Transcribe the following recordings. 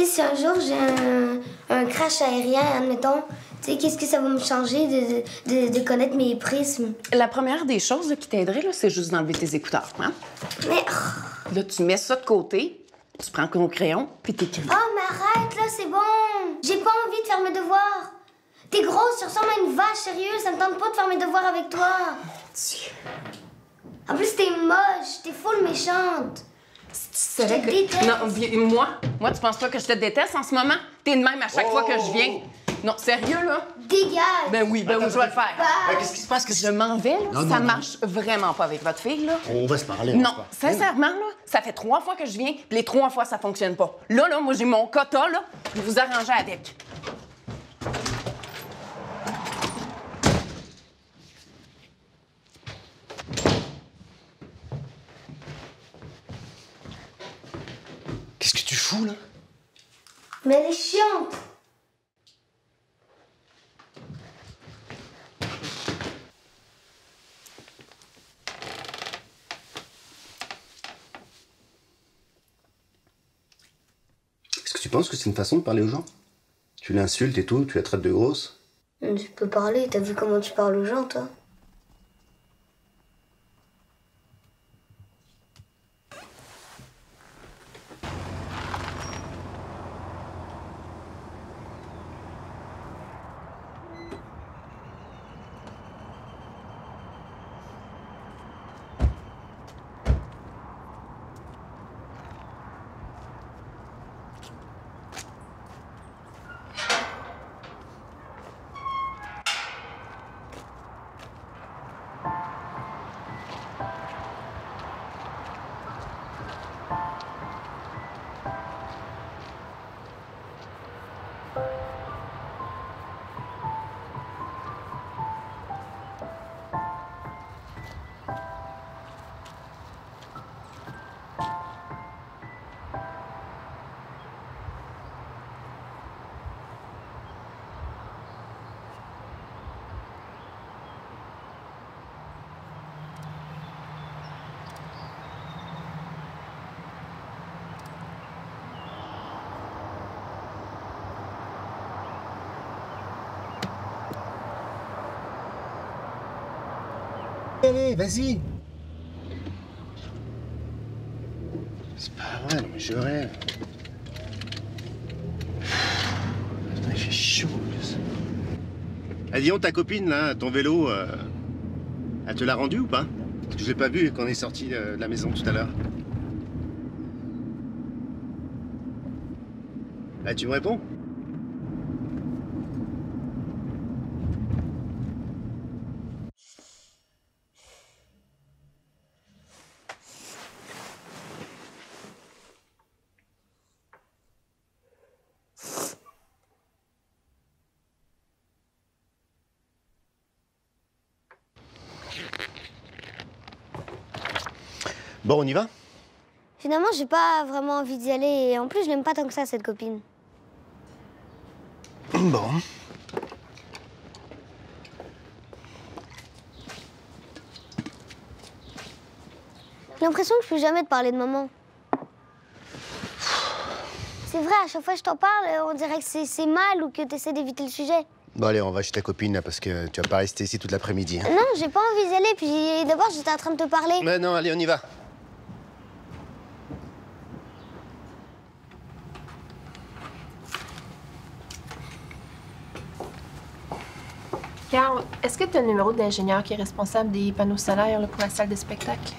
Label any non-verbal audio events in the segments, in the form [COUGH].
Sais, si un jour j'ai un, un crash aérien, admettons, tu sais, qu'est-ce que ça va me changer de, de, de connaître mes prismes? La première des choses là, qui t'aiderait, là, c'est juste d'enlever tes écouteurs. Hein? Mais. oh. Là, tu mets ça de côté, tu prends ton crayon, puis t'écris. Oh, mais arrête, là, c'est bon! J'ai pas envie de faire mes devoirs! T'es grosse, tu ressembles à une vache, sérieux, ça me tente pas de faire mes devoirs avec toi! En plus, t'es moche, t'es full méchante! C'est Je te déteste. Non, moi, moi, tu penses pas que je te déteste en ce moment? T'es de même à chaque fois que je viens. Non, sérieux, là? Dégage! Ben oui, ben oui, je vais le faire. Euh, Qu'est-ce qui se passe? Qu'est-ce Je m'en vais, là. Non, non, ça non. marche vraiment pas avec votre fille, là. On va se parler. Non, se parler. sincèrement, là, ça fait trois fois que je viens, puis les trois fois, ça fonctionne pas. Là, là, moi, j'ai mon quota, là, puis vous arrangez avec. Là? Mais elle est chiante! Est-ce que tu penses que c'est une façon de parler aux gens? Tu l'insultes et tout, tu la traites de grosse? Tu peux parler, t'as vu comment tu parles aux gens, toi? Allez, vas-y! C'est pas vrai, non, mais je rêve. Putain, Il fait chaud, en. Ah, dis ta copine, là, ton vélo, euh, elle te l'a rendu ou pas? Parce que je l'ai pas vu quand on est sorti de la maison tout à l'heure. Ah, tu me réponds? Bon, on y va? Finalement, j'ai pas vraiment envie d'y aller et en plus, je l'aime pas tant que ça, cette copine. [CLEARS THROAT] Bon. J'ai l'impression que je peux jamais te parler de maman. C'est vrai, à chaque fois que je t'en parle, on dirait que c'est mal ou que tu essaies d'éviter le sujet. Bon, allez, on va chez ta copine, là, parce que tu vas pas rester ici toute l'après-midi. hein. Non, j'ai pas envie d'y aller, puis d'abord, j'étais en train de te parler. Mais non, allez, on y va. Carl, est-ce que tu as le numéro de l'ingénieur qui est responsable des panneaux solaires là, pour la salle de spectacle?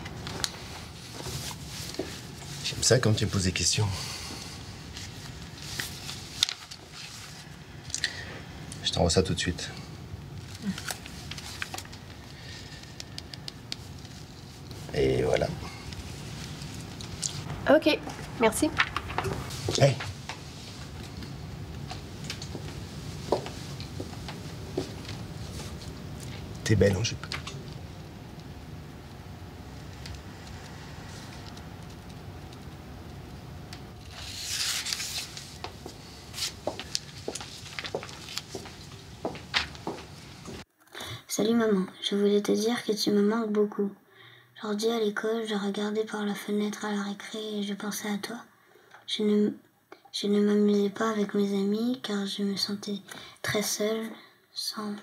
J'aime ça quand tu me poses des questions. Je t'envoie ça tout de suite. Et voilà. OK, merci. Hey! Belle en jupe. Salut maman, je voulais te dire que tu me manques beaucoup. Aujourd'hui à l'école, je regardais par la fenêtre à la récré et je pensais à toi. Je ne, Je ne m'amusais pas avec mes amis car je me sentais très seule sans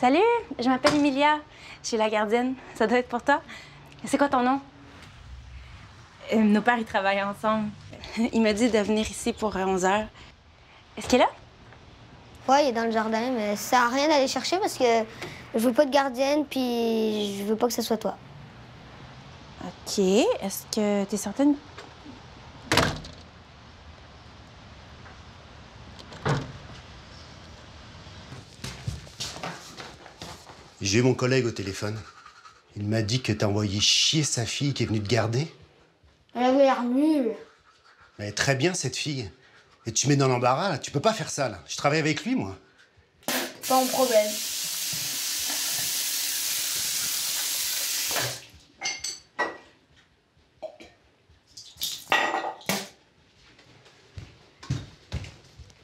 Salut, je m'appelle Emilia. Je suis la gardienne. Ça doit être pour toi. C'est quoi ton nom? Euh, nos pères, ils travaillent ensemble. [LAUGHS] Il m'a dit de venir ici pour 11 heures. Est-ce qu'il est là? Ouais, il est dans le jardin, mais ça sert à rien d'aller chercher parce que je veux pas de gardienne puis je veux pas que ce soit toi. OK. Est-ce que tu es certaine? J'ai eu mon collègue au téléphone. Il m'a dit que t'as envoyé chier sa fille qui est venue te garder. Elle avait l'air nulle. Elle est très bien, cette fille. Et tu mets dans l'embarras, là. Tu peux pas faire ça, là. Je travaille avec lui, moi. Pas mon problème.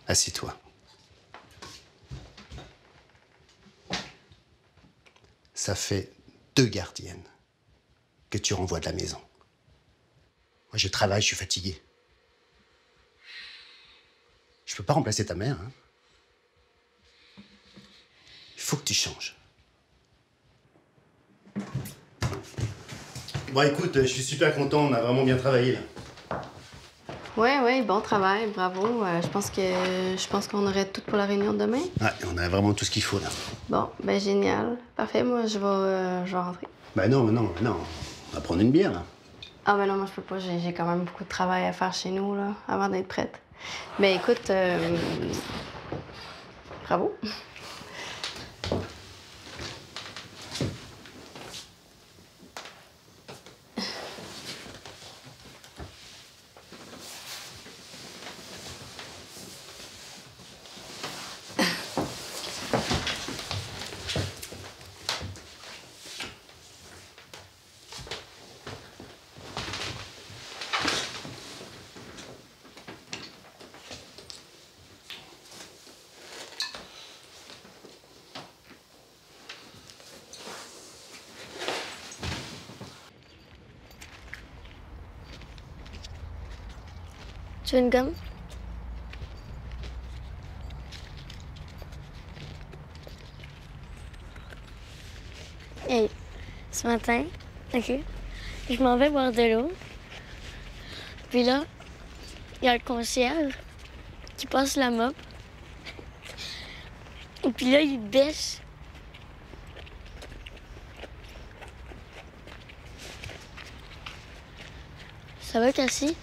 Assieds-toi. Ça fait deux gardiennes que tu renvoies de la maison. Moi, je travaille, je suis fatigué. Je peux pas remplacer ta mère. Hein. Il faut que tu changes. Bon, écoute, je suis super content. On a vraiment bien travaillé, là. Ouais, ouais, bon travail, bravo. Euh, je pense que je pense qu'on aurait tout pour la réunion de demain. Ouais, on a vraiment tout ce qu'il faut, là. Bon, ben génial. Parfait, moi je vais euh, je vais rentrer. Bah non, non, non. On va prendre une bière, là. Ah ben non, moi je peux pas, j'ai j'ai quand même beaucoup de travail à faire chez nous là, avant d'être prête. Mais écoute, euh, bravo. Tu veux une gomme? Hey, ce matin, ok, je m'en vais boire de l'eau. Puis là, il y a le concierge qui passe la mop. Et puis là, il baisse. Ça va, Cassie?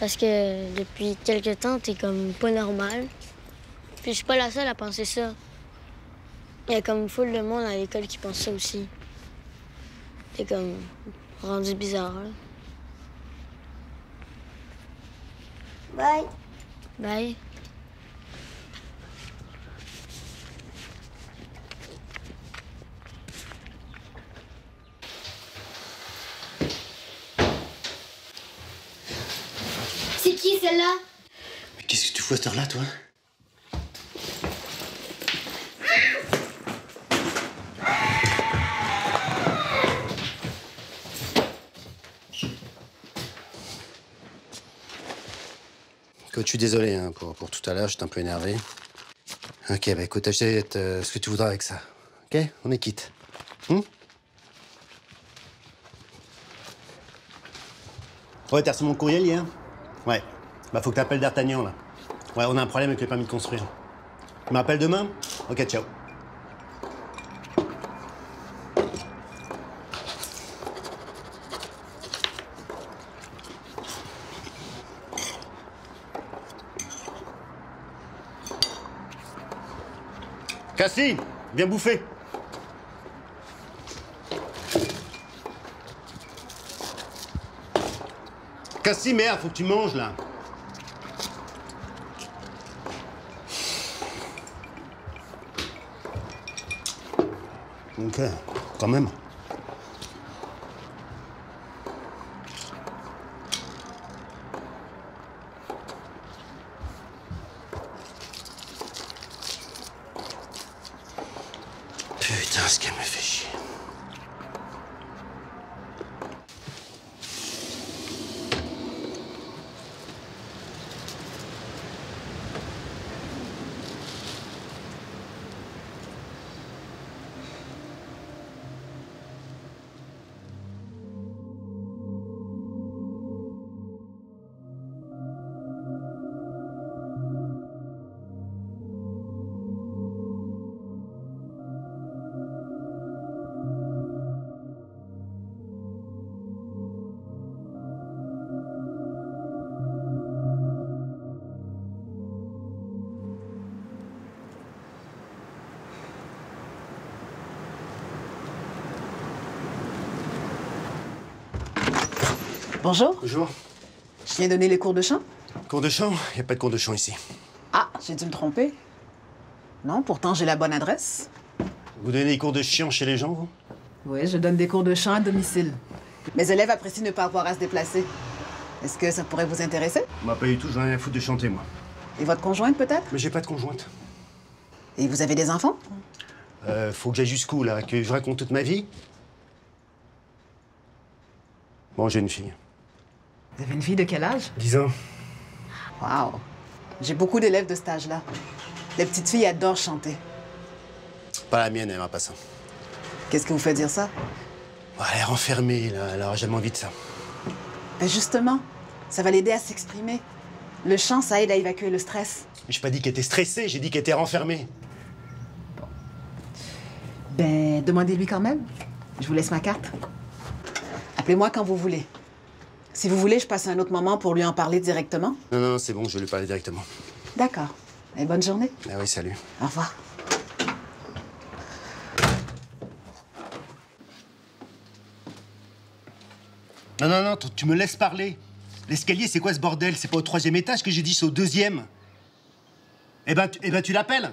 Parce que depuis quelque temps, t'es comme pas normal. Puis je suis pas la seule à penser ça. Il y a comme foule de monde à l'école qui pense ça aussi. T'es comme rendu bizarre. Là. Bye. Bye. C'est qui celle-là Mais qu'est-ce que tu fous à cette heure-là, toi Écoute, je suis désolé hein, pour, pour tout à l'heure, j'étais un peu énervé. Ok, bah écoute, achète euh, ce que tu voudras avec ça. Ok On est quitte. Hum ouais, t'as reçu mon courriel hier? Ouais. Bah faut que t'appelles D'Artagnan, là. Ouais, on a un problème avec les permis de construire. Tu m'appelles demain? Ok, ciao. Cassie, viens bouffer. Cassie, merde, faut que tu manges là. Ok, quand Bonjour, Bonjour. je viens donner les cours de chant. Cours de chant? Il n'y a pas de cours de chant ici. Ah, j'ai dû me tromper. Non, pourtant j'ai la bonne adresse. Vous donnez des cours de chant chez les gens, vous? Oui, je donne des cours de chant à domicile. Mes élèves apprécient ne pas avoir à se déplacer. Est-ce que ça pourrait vous intéresser? Moi, pas du tout, j'en ai rien à foutre de chanter, moi. Et votre conjointe peut-être? Mais j'ai pas de conjointe. Et vous avez des enfants? Euh, faut que j'aille jusqu'où, là? Que je raconte toute ma vie? Bon, j'ai une fille. Vous avez une fille de quel âge? 10 ans. Waouh J'ai beaucoup d'élèves de cet âge-là. Les petites filles adorent chanter. Pas la mienne, elle m'a pas ça. Qu'est-ce qui vous fait dire ça? Bon, elle est renfermée, là, elle aura jamais envie de ça. Ben justement, ça va l'aider à s'exprimer. Le chant, ça aide à évacuer le stress. Mais j'ai pas dit qu'elle était stressée, j'ai dit qu'elle était renfermée. Ben, demandez-lui quand même. Je vous laisse ma carte. Appelez-moi quand vous voulez. Si vous voulez, je passe un autre moment pour lui en parler directement. Non, non, c'est bon, je vais lui parler directement. D'accord. Et bonne journée. Ah oui, salut. Au revoir. Non, non, non, tu me laisses parler. L'escalier, c'est quoi ce bordel? C'est pas au troisième étage que j'ai dit, c'est au deuxième. Eh ben, tu, eh ben, tu l'appelles?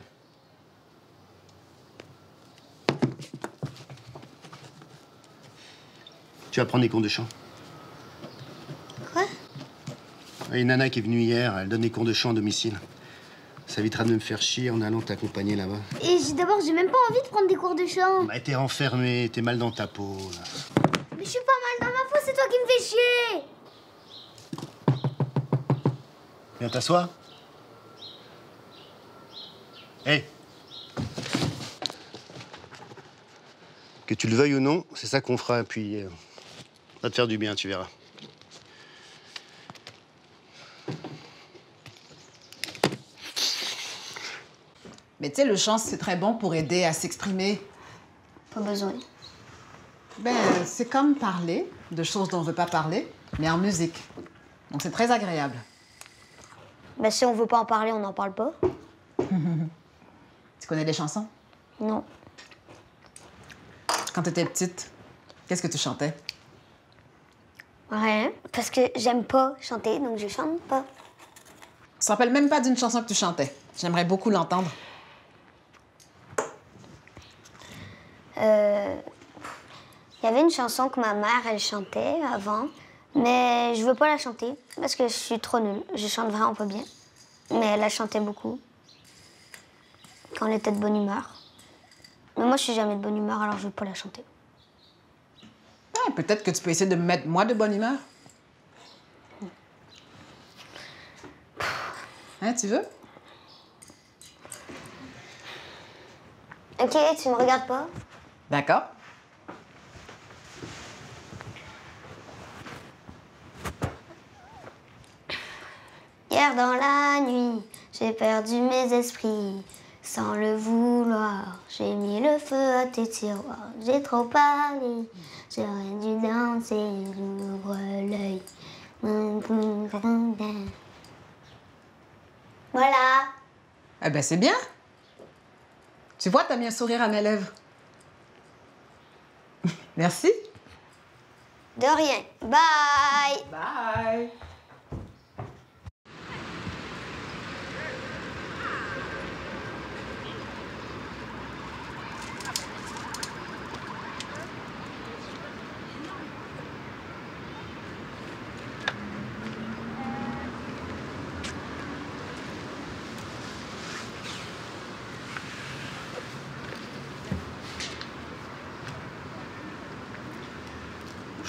Tu vas prendre des cours de chant. Quoi Il y a une nana qui est venue hier, elle donne des cours de chant à domicile. Ça évitera de me faire chier en allant t'accompagner là-bas. Et d'abord, j'ai même pas envie de prendre des cours de chant. Bah, t'es renfermé, t'es mal dans ta peau. là. Mais je suis pas mal dans ma peau, c'est toi qui me fais chier. Viens t'asseoir. Hé Que tu le veuilles ou non, c'est ça qu'on fera, puis euh, ça va te faire du bien, tu verras. Mais tu sais, le chant, c'est très bon pour aider à s'exprimer. Pas besoin. Ben, c'est comme parler de choses dont on veut pas parler, mais en musique. Donc c'est très agréable. Mais si on veut pas en parler, on n'en parle pas. Tu connais des chansons? Non. Quand tu étais petite, qu'est-ce que tu chantais? Rien. Parce que j'aime pas chanter, donc je chante pas. Tu te rappelles même pas d'une chanson que tu chantais. J'aimerais beaucoup l'entendre. Il y avait une chanson que ma mère, elle chantait avant, mais je veux pas la chanter parce que je suis trop nulle. Je chante vraiment pas bien. Mais elle la chantait beaucoup quand elle était de bonne humeur. Mais moi, je suis jamais de bonne humeur, alors je veux pas la chanter. Ah, Peut-être que tu peux essayer de me mettre moi de bonne humeur. Hein, tu veux? Ok, tu me regardes pas? D'accord. Hier dans la nuit, j'ai perdu mes esprits. Sans le vouloir, j'ai mis le feu à tes tiroirs. J'ai trop parlé, j'aurais dû danser, j'ouvre l'œil. Voilà. Eh ben, c'est bien. Tu vois, t'as mis un sourire à mes lèvres. Merci. De rien. Bye. Bye.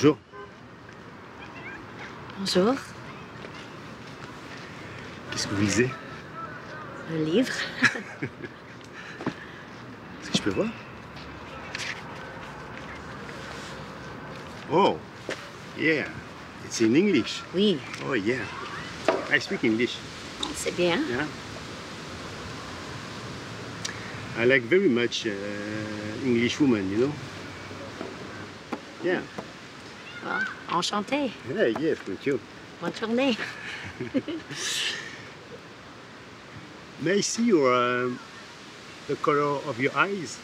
Bonjour. Bonjour. Qu'est-ce que vous lisez? Un livre. [LAUGHS] Est-ce que je peux voir? Oh, yeah. It's in English. Oui, Oh, yeah. I speak English. c'est bien. Yeah. I like very much uh, English woman, you know? Yeah. Enchanté. Yeah, yeah, thank you. Bonne journée. [LAUGHS] May I see your um, the color of your eyes?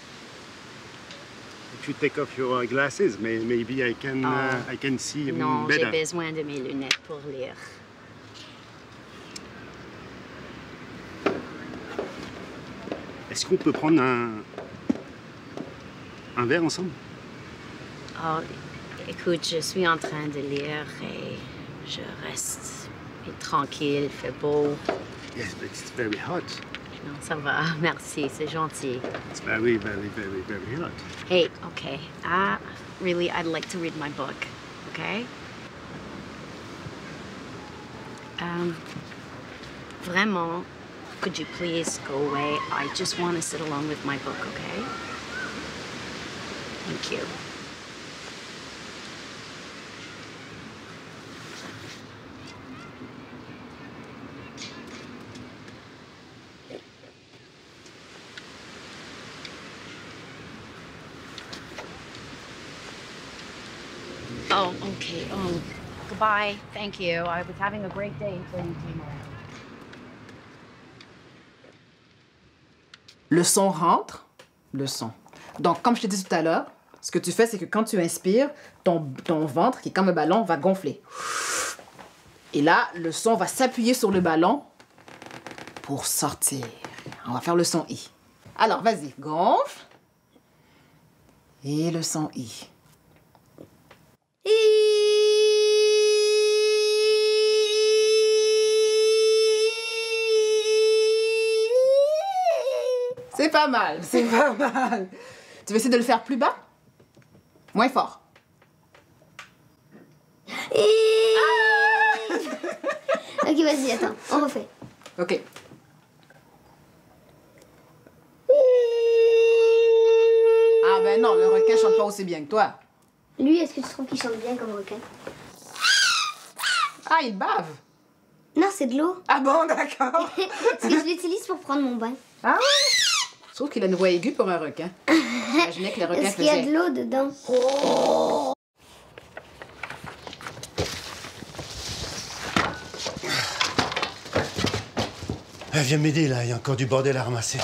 If you take off your glasses, may, maybe I can uh, Oh. I can see um, Non, j'ai better. besoin de mes lunettes pour lire. Est-ce qu'on peut prendre un un verre ensemble? Oh, écoute, je suis en train de lire et je reste tranquille, il fait beau. Yes, but it's very hot. Non, ça va, [LAUGHS] merci, c'est gentil. It's very, very, very, very hot. Hey, okay. I really, I'd like to read my book, okay? Um, vraiment, could you please go away? I just want to sit alone with my book, okay? Thank you. Oh, okay. Oh, Thank you. I was having a great day until you came. Le son rentre, le son. Donc, comme je t'ai dit tout à l'heure, ce que tu fais, c'est que quand tu inspires, ton, ton ventre, qui est comme un ballon, va gonfler. Et là, le son va s'appuyer sur le ballon pour sortir. On va faire le son I. Alors, vas-y, gonfle. Et le son I. C'est pas mal, c'est pas mal. Tu veux essayer de le faire plus bas? Moins fort. Ok, vas-y, attends, on refait. Ok. Ah ben non, le requin chante pas aussi bien que toi. Lui, est-ce que tu trouves qu'il chante bien comme requin? Ah, il bave. Non, c'est de l'eau. Ah bon, d'accord. [LAUGHS] Parce que je l'utilise pour prendre mon bain. Ah oui Je trouve qu'il a une voix aiguë pour un requin. [LAUGHS] Imaginez que les requins Est-ce qu'il y a de l'eau dedans? Eh, viens m'aider là, il y a encore du bordel à ramasser.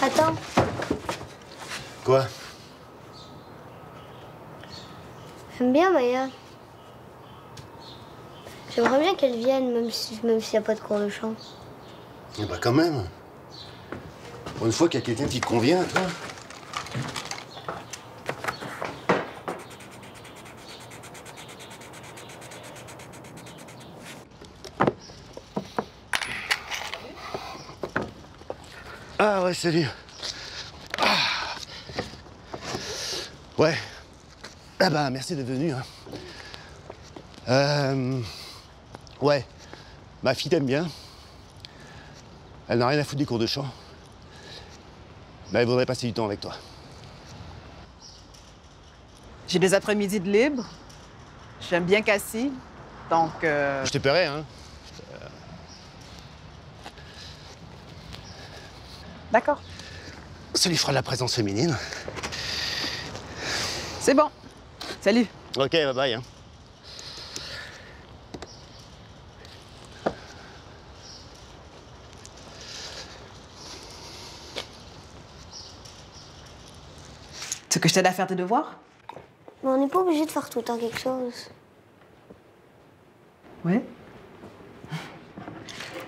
Attends, Quoi? J'aime bien Maya. J'aimerais bien qu'elle vienne, même même s'il n'y a pas de cours de chant. Eh bah quand même. Une fois qu'il y a quelqu'un qui te convient, toi. Ah ouais, salut. Ah. Ouais. Ah bah merci d'être venu. Hein. Euh, Ouais, ma fille t'aime bien. Elle n'a rien à foutre des cours de chant. Mais elle voudrait passer du temps avec toi. J'ai des après-midi de libre. J'aime bien Cassie, donc... Euh... Je te paierai, hein. D'accord. Ça lui fera de la présence féminine. C'est bon. Salut. Ok, bye bye. Hein. Que je t'aide à faire tes devoirs? Mais on n'est pas obligé de faire tout le temps quelque chose. Ouais.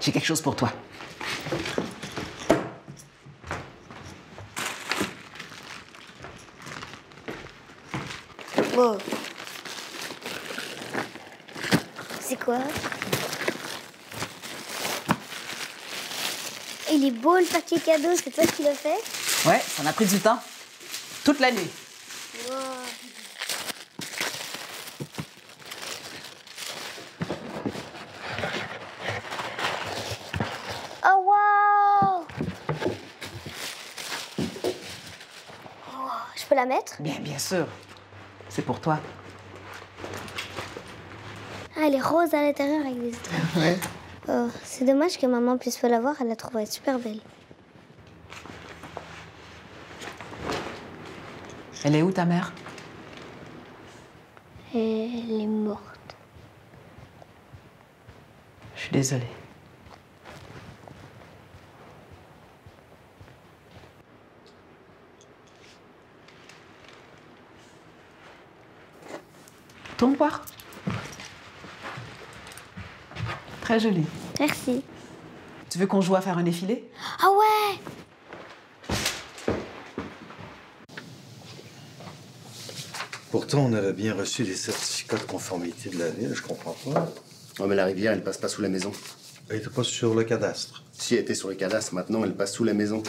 J'ai quelque chose pour toi. Bon. C'est quoi? Il est beau le papier cadeau, c'est toi qui l'as fait? Ouais, ça m'a pris du temps. Toute la nuit. Oh wow Oh, Je peux la mettre? Bien, bien sûr. C'est pour toi. Ah, elle est rose à l'intérieur avec des [LAUGHS] étoiles. Ouais. Oh, c'est dommage que maman puisse pas la voir, elle la trouverait super belle. Elle est où ta mère? Elle est morte. Je suis désolée. Ton voir. Très joli. Merci. Tu veux qu'on joue à faire un défilé Ah ouais Pourtant, on avait bien reçu les certificats de conformité de la ville, je comprends pas. Oh, mais la rivière, elle passe pas sous la maison. Elle était pas sur le cadastre. Si elle était sur le cadastre, maintenant, elle passe sous la maison.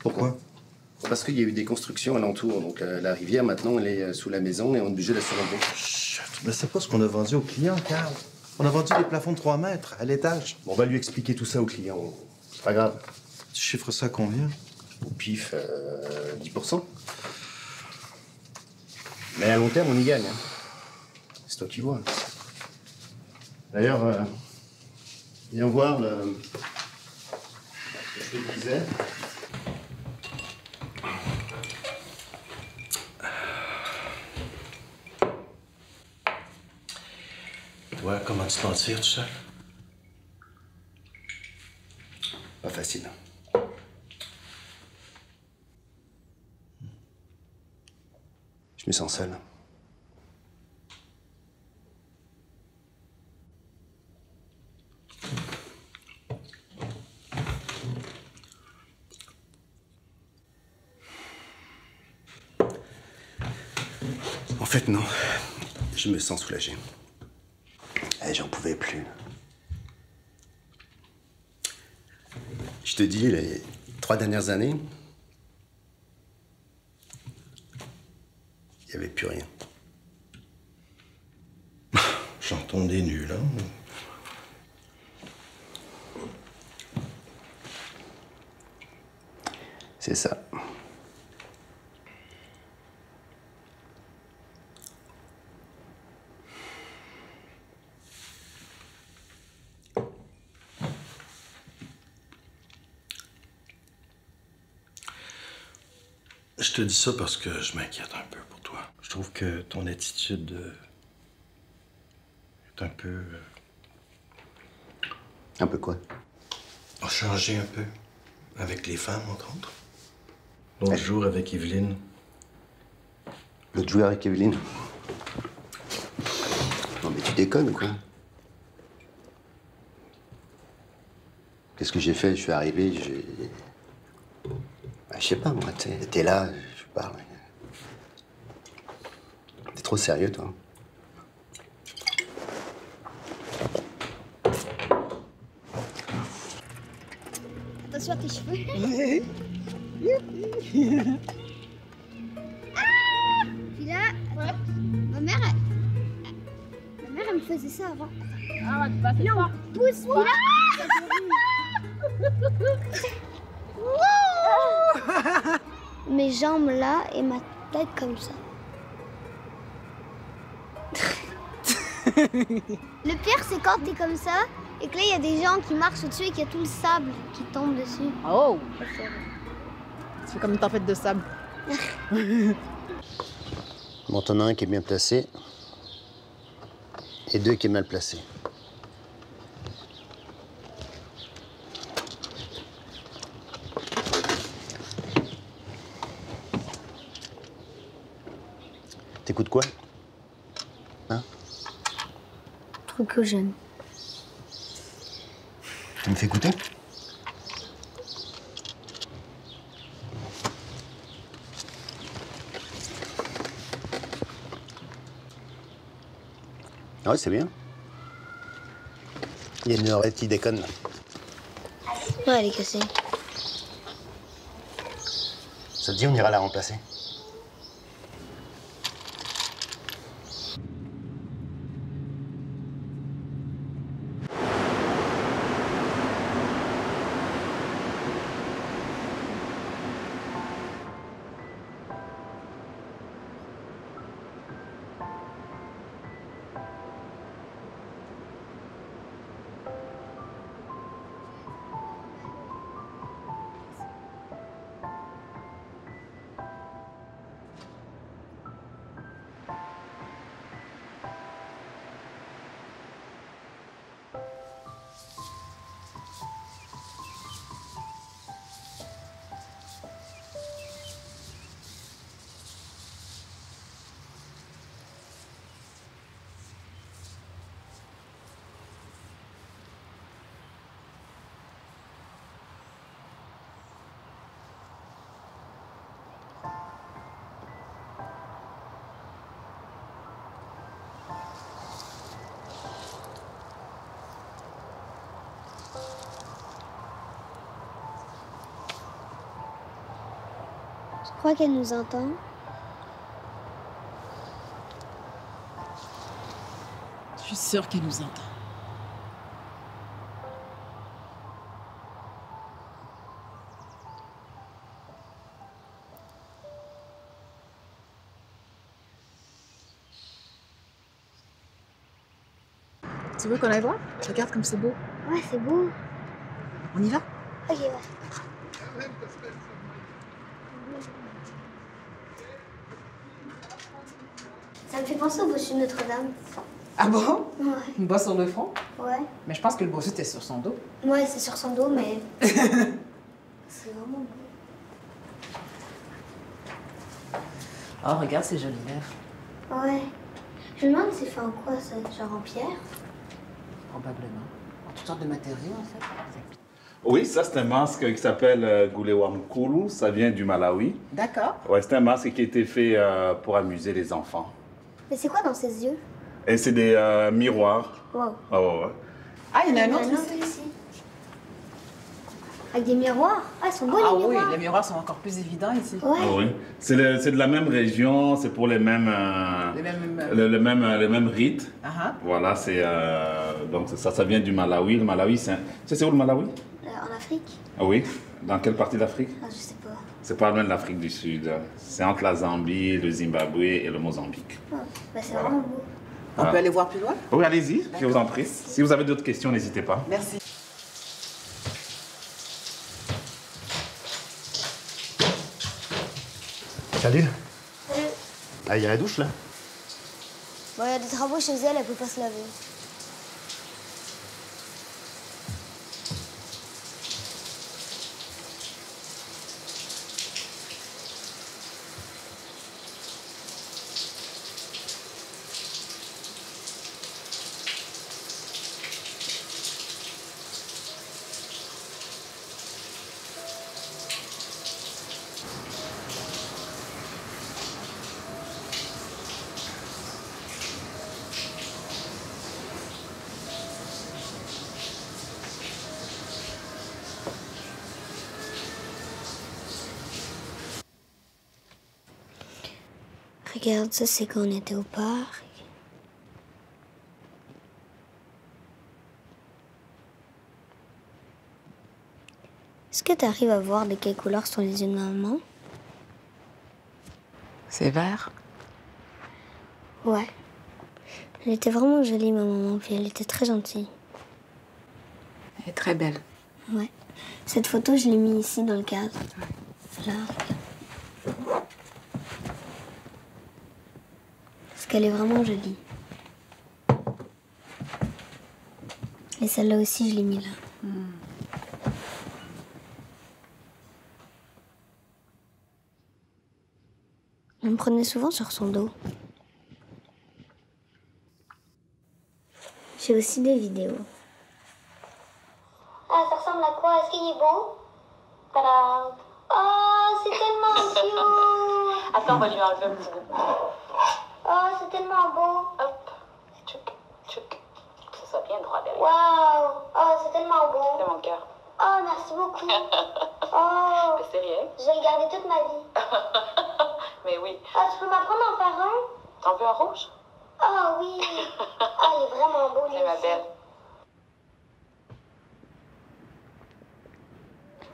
Pourquoi? Parce qu'il y a eu des constructions alentour. Donc, euh, la rivière, maintenant, elle est euh, sous la maison et on est obligé de la surmonter. Chut, mais c'est pas ce qu'on a vendu aux clients, Carl. On a vendu des plafonds de 3 mètres à l'étage. Bon, on va lui expliquer tout ça au client. C'est pas grave. Tu chiffres ça à combien? Au pif, euh, 10%. Mais à long terme, on y gagne. hein. C'est toi qui vois. D'ailleurs, euh, viens voir le... ce que je te disais. Ouais, comment tu t'en tires tout seul? Pas facile. Je me sens seul. En fait, non. Je me sens soulagé. Eh, J'en pouvais plus. Je te dis, les trois dernières années, il n'y avait plus rien. [LAUGHS] J'en tombe des nuls, hein? C'est ça. Je te dis ça parce que je m'inquiète un peu pour trouve que ton attitude euh, est un peu. euh, Un peu quoi? a changé un peu. Avec les femmes, entre autres. L'autre jour, avec Evelyne. L'autre joueur avec Evelyne? Non mais tu déconnes ou quoi Qu'est-ce que j'ai fait? Je suis arrivé, j'ai... Je sais pas moi, t'es là, je parle. Trop sérieux toi. Attention à tes cheveux. ah [LAUGHS] Puis là, ma mère, elle- ma mère, elle me faisait ça avant. Ah, tu passes Non, pousse, puis là. [LAUGHS] Mes jambes là et ma tête comme ça. Le pire, c'est quand t'es comme ça Et que là, il y a des gens qui marchent au-dessus et qu'il y a tout le sable qui tombe dessus. Oh! C'est comme une tempête de sable. [LAUGHS] Bon, t'en as un qui est bien placé et deux qui est mal placé. T'écoutes quoi Hein J'aime. Tu me fais écouter Ah Ouais, c'est bien. Il y a une oreille qui déconne. là. Ouais, elle est cassée. Ça te dit, on ira la remplacer? Crois qu'elle nous entend. Je suis sûre qu'elle nous entend. Tu veux qu'on aille voir? Regarde comme c'est beau. Ouais, c'est beau. On y va? Ok, ouais. Me fait penser au bossu de Notre-Dame. Ah bon? Ouais. Une bosse sur le front Ouais. Mais je pense que le bossu était sur son dos. Ouais, c'est sur son dos, mais. [LAUGHS] c'est vraiment beau. Oh, regarde ces jolies lèvres. Ouais. Je me demande c'est fait en quoi ça? Genre en pierre? Probablement. En toutes sortes de matériaux, en fait. Oui, ça c'est un masque qui s'appelle euh, Gulewamkulu, ça vient du Malawi. D'accord. Ouais, c'est un masque qui a été fait euh, pour amuser les enfants. Mais c'est quoi dans ses yeux Et c'est des euh, miroirs. Wow. Ah ouais, ouais. Ah, il y en a un autre ici. ici. Avec des miroirs Ah, ils sont beaux Ah les oui, miroirs les miroirs sont encore plus évidents ici. Ouais. Ah oui. C'est le- c'est de la même région, c'est pour les mêmes, euh, Les mêmes, euh, le, le même, euh, le même rite. Ah ah. Voilà, c'est euh, donc ça, ça vient du Malawi. Le Malawi, c'est tu sais c'est où le Malawi? Euh, en Afrique Ah oui. Dans quelle partie d'Afrique? Ah, je sais pas. C'est pas loin de l'Afrique du Sud. C'est entre la Zambie, le Zimbabwe et le Mozambique. Ah, bah, c'est Voilà. vraiment beau. On Ah. peut aller voir plus loin? Oui, allez-y, je vous en prie. Si vous avez d'autres questions, n'hésitez pas. Merci. Salut. Salut. Ah, il y a la douche là Bon, il y a des travaux chez elle, elle peut pas se laver. Ça c'est quand on était au parc. Est-ce que tu arrives à voir de quelle couleur sont les yeux de maman? C'est vert? Ouais. Elle était vraiment jolie, ma maman, puis elle était très gentille. Très belle. Ouais. Cette photo, je l'ai mis ici dans le cadre. Là, Parce qu'elle est vraiment jolie. Et celle-là aussi, je l'ai mis là. On me prenait souvent sur son dos. J'ai aussi des vidéos. Ah, ça ressemble à quoi? Est-ce qu'il est beau Tadam. Oh, c'est tellement cute Attends, on va lui enlever un petit bout. Oh, c'est tellement beau Hop. Tchouk, tchouk. Que ce soit bien droit derrière. Waouh Oh, c'est tellement beau C'est mon cœur. Oh, merci beaucoup [LAUGHS] Oh, Mais c'est rien. je vais le garder toute ma vie. [LAUGHS] Mais oui. Ah, tu peux m'apprendre à en faire un T'en veux un rouge? Ah oui [LAUGHS] Ah, il est vraiment beau, lui C'est ma belle.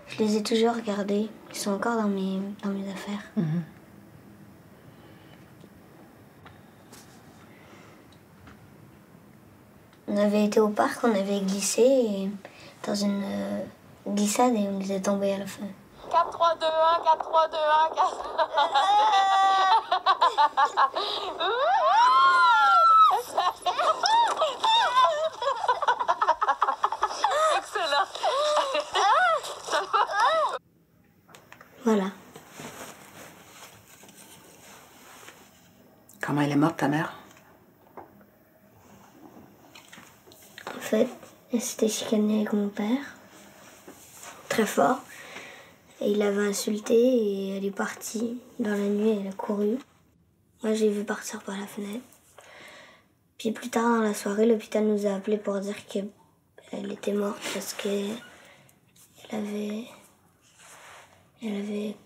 Je les ai toujours regardés. Ils sont encore dans mes, dans mes affaires. On avait été au parc, on avait glissé dans une euh, glissade et on était tombés à la fin. 4, 3, 2, 1, 4, 3, 2, 1, 4. Excellent. Voilà. Comment elle est morte, ta mère En fait, elle s'était chicanée avec mon père. Très fort. Et il l'avait insulté et elle est partie. Dans la nuit, elle a couru. Moi, j'ai vu partir par la fenêtre. Puis plus tard dans la soirée, l'hôpital nous a appelés pour dire qu'elle était morte parce qu'elle avait. Elle avait.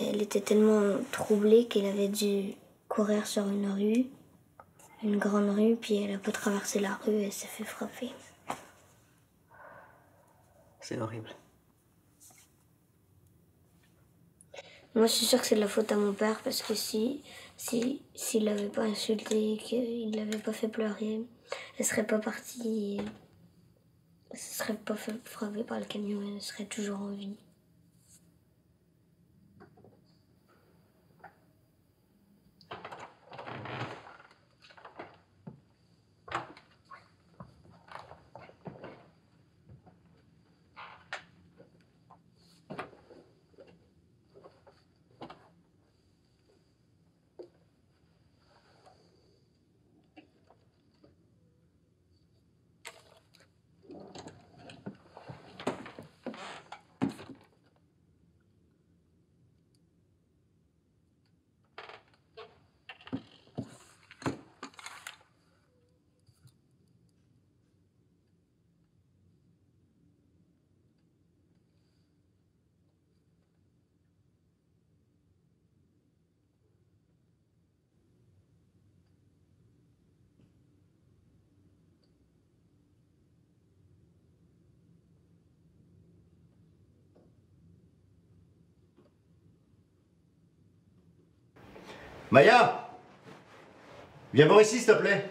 Elle était tellement troublée qu'elle avait dû courir sur une rue, une grande rue, puis elle a pas traversé la rue et elle s'est fait frapper. C'est horrible. Moi, je suis sûre que c'est de la faute à mon père parce que si, si, s'il l'avait pas insulté, qu'il l'avait pas fait pleurer, elle serait pas partie. et Elle se serait pas frapper par le camion, elle serait toujours en vie. Maya Viens voir ici, s'il te plaît.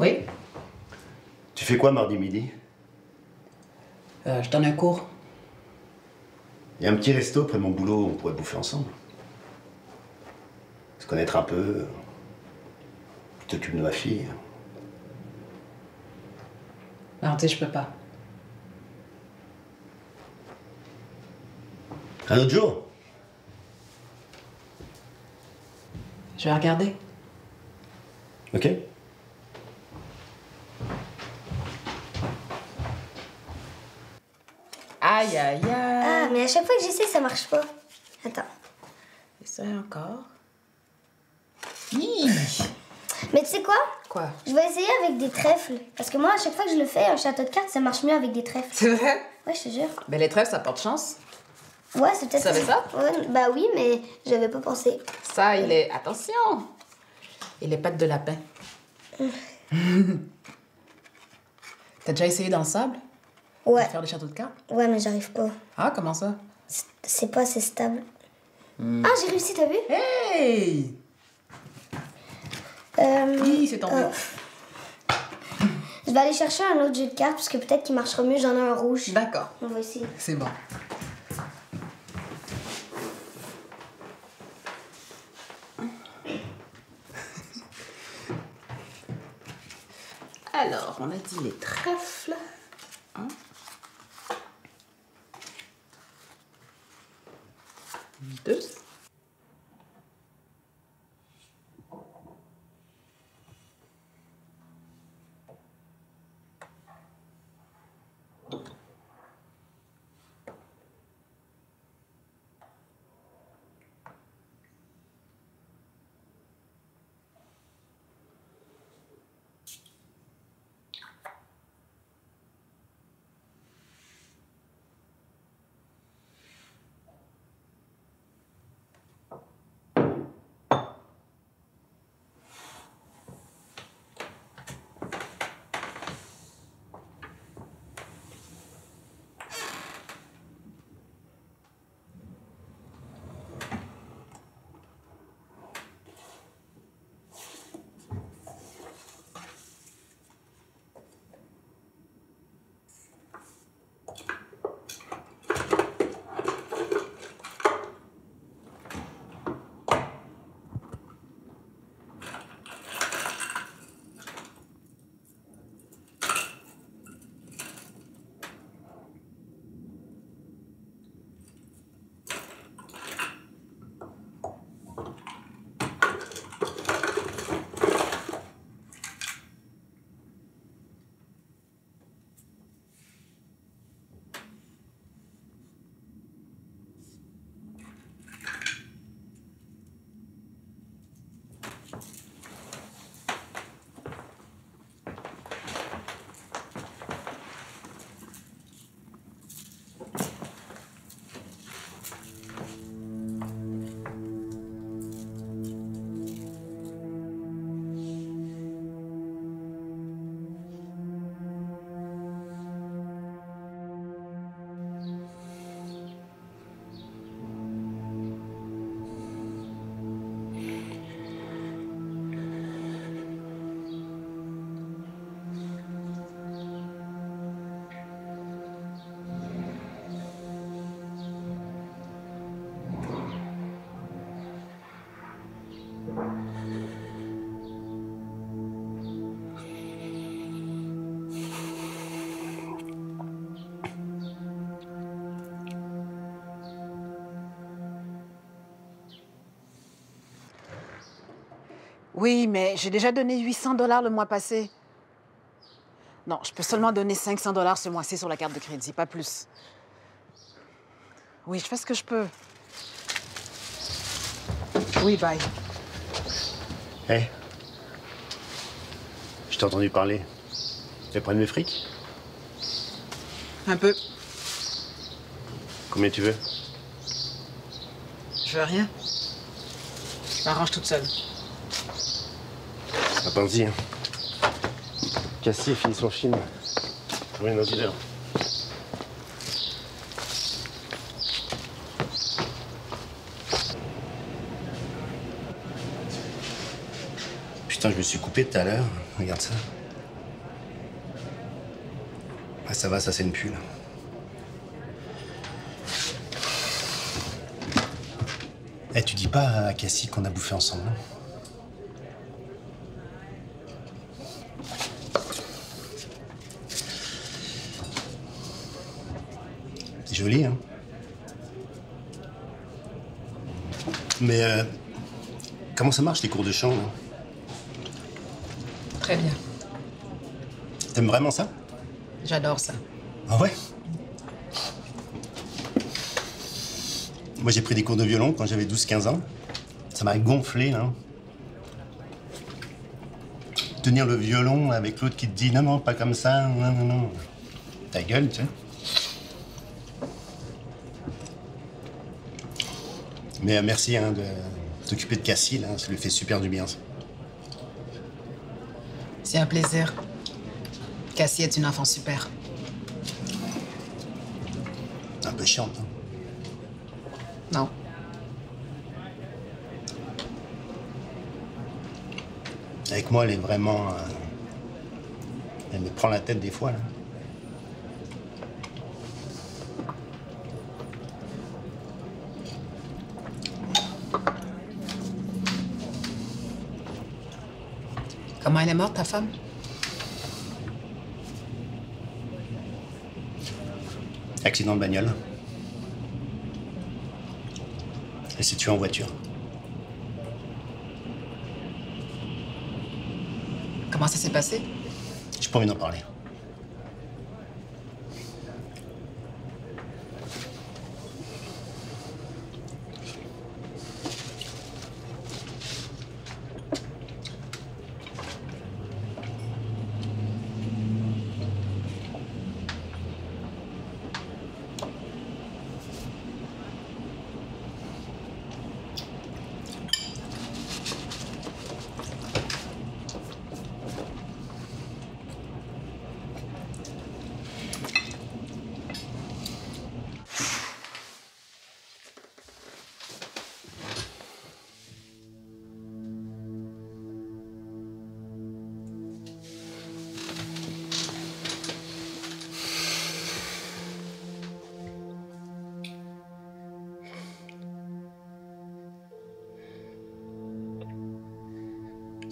Oui Tu fais quoi mardi midi? Euh, Je donne un cours. Il y a un petit resto près de mon boulot, on pourrait bouffer ensemble. Se connaître un peu. Tu t'occupes de ma fille. Sais, je peux pas. Un autre jour Je vais regarder. Ok Aïe, aïe, aïe. Ah, mais à chaque fois que j'essaie, ça marche pas. Attends. Essaye encore. Mais tu sais quoi? Quoi? Je vais essayer avec des trèfles. Parce que moi, à chaque fois que je le fais, un château de cartes, ça marche mieux avec des trèfles. C'est vrai? Ouais, je te jure. Ben, les trèfles, ça porte chance. Ouais, c'est peut-être. Tu savais ça? Ouais, Bah oui, mais j'avais pas pensé. Ça, il est. Attention Et les pattes de lapin. [LAUGHS] T'as déjà essayé dans le sable? Ouais. de faire des châteaux de cartes? Ouais, mais j'arrive pas. Ah, comment ça? C'est pas assez stable. Hmm. Ah, j'ai réussi, t'as vu? Hey Euh, Oui, c'est tombé. euh, je vais aller chercher un autre jeu de cartes parce que peut-être qu'il marchera mieux. J'en ai un rouge. D'accord. On va essayer. C'est bon. On a dit les trèfles. Oui, mais j'ai déjà donné 800 dollars le mois passé. Non, je peux seulement donner 500 dollars ce mois-ci sur la carte de crédit, pas plus. Oui, je fais ce que je peux. Oui, bye. Hé Je t'ai entendu parler. Tu prendre mes frics Un peu. Combien tu veux? Je veux rien. Je m'arrange toute seule. Ah, pense-y. Hein. Cassie a fini son film. Pour une auditeur. Putain, je me suis coupé tout à l'heure. Regarde ça. Ah, ça va, ça c'est une pull. Eh, tu dis pas à Cassie qu'on a bouffé ensemble hein? Joli, hein Mais euh, comment ça marche les cours de chant là? Très bien. T'aimes vraiment ça? J'adore ça. Ah ouais? Moi j'ai pris des cours de violon quand j'avais 12-15 ans. Ça m'a gonflé là. Tenir le violon avec l'autre qui te dit non, non, pas comme ça, non, non, non. Ta gueule, tu sais. Mais euh, merci hein, de t'occuper de Cassie, là. Ça lui fait super du bien. ça. C'est un plaisir. Cassie est une enfant super. Un peu chiante. hein. Non. Avec moi, elle est vraiment. euh, Elle me prend la tête des fois, là. Comment elle est morte, ta femme? Accident de bagnole. Elle s'est tuée en voiture. Comment ça s'est passé? J'ai pas envie d'en parler.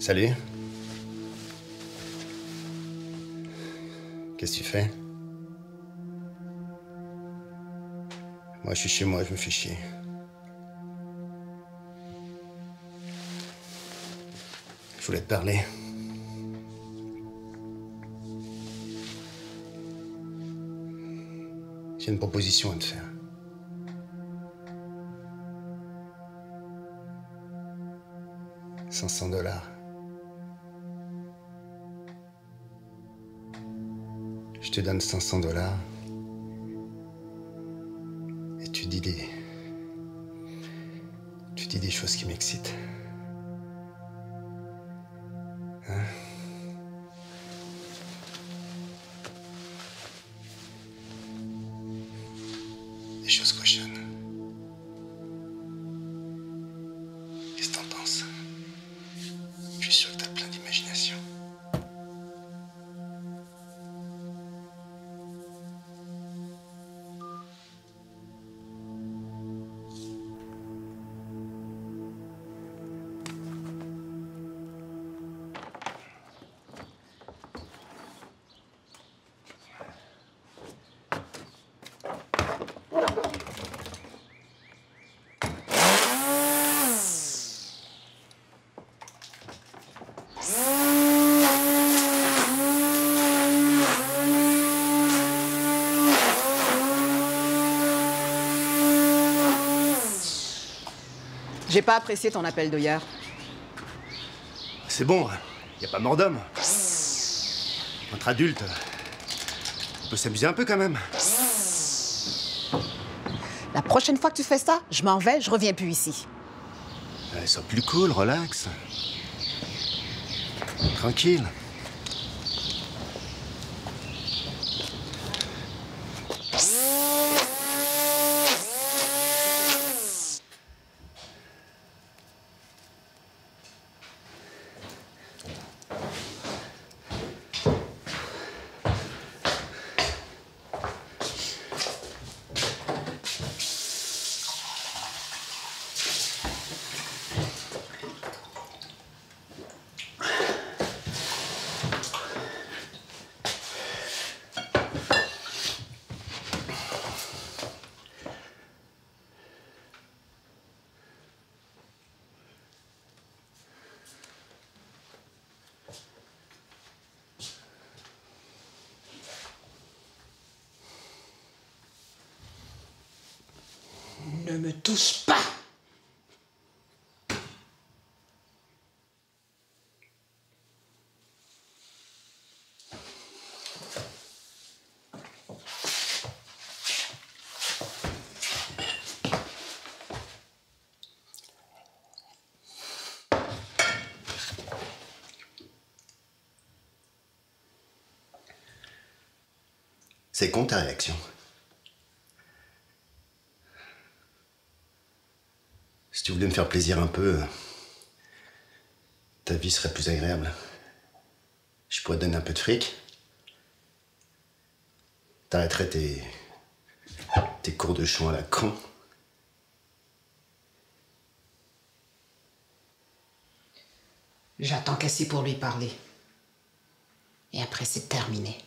Salut. Qu'est-ce que tu fais? Moi, je suis chez moi, je me fais chier. Je voulais te parler. J'ai une proposition à te faire. « 500 dollars. Te donne 500 dollars. J'ai pas apprécié ton appel d'hier. C'est bon, y a pas mort d'homme. Entre adultes, on peut s'amuser un peu quand même. La prochaine fois que tu fais ça, je m'en vais, je reviens plus ici. Ouais, sois plus cool, relax. Tranquille. C'est con ta réaction. Si tu voulais me faire plaisir un peu, ta vie serait plus agréable. Je pourrais donner un peu de fric. T'arrêterais tes. tes cours de chant à la con. J'attends Cassie pour lui parler. Et après, c'est terminé.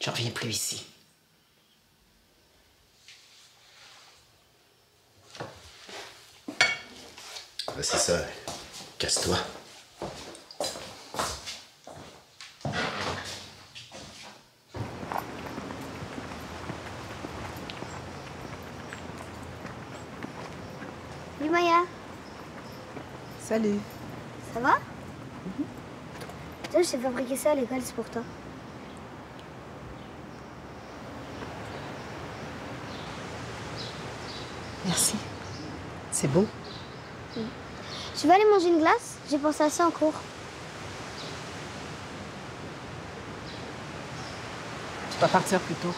Je reviens plus ici. Bah, c'est ça. Casse-toi. Salut Maya, Salut. ça va? Tiens, je t'ai fabriqué ça à l'école, c'est pour toi. Merci. C'est beau. Tu veux aller manger une glace? J'ai pensé à ça en cours. Tu vas partir plus tôt.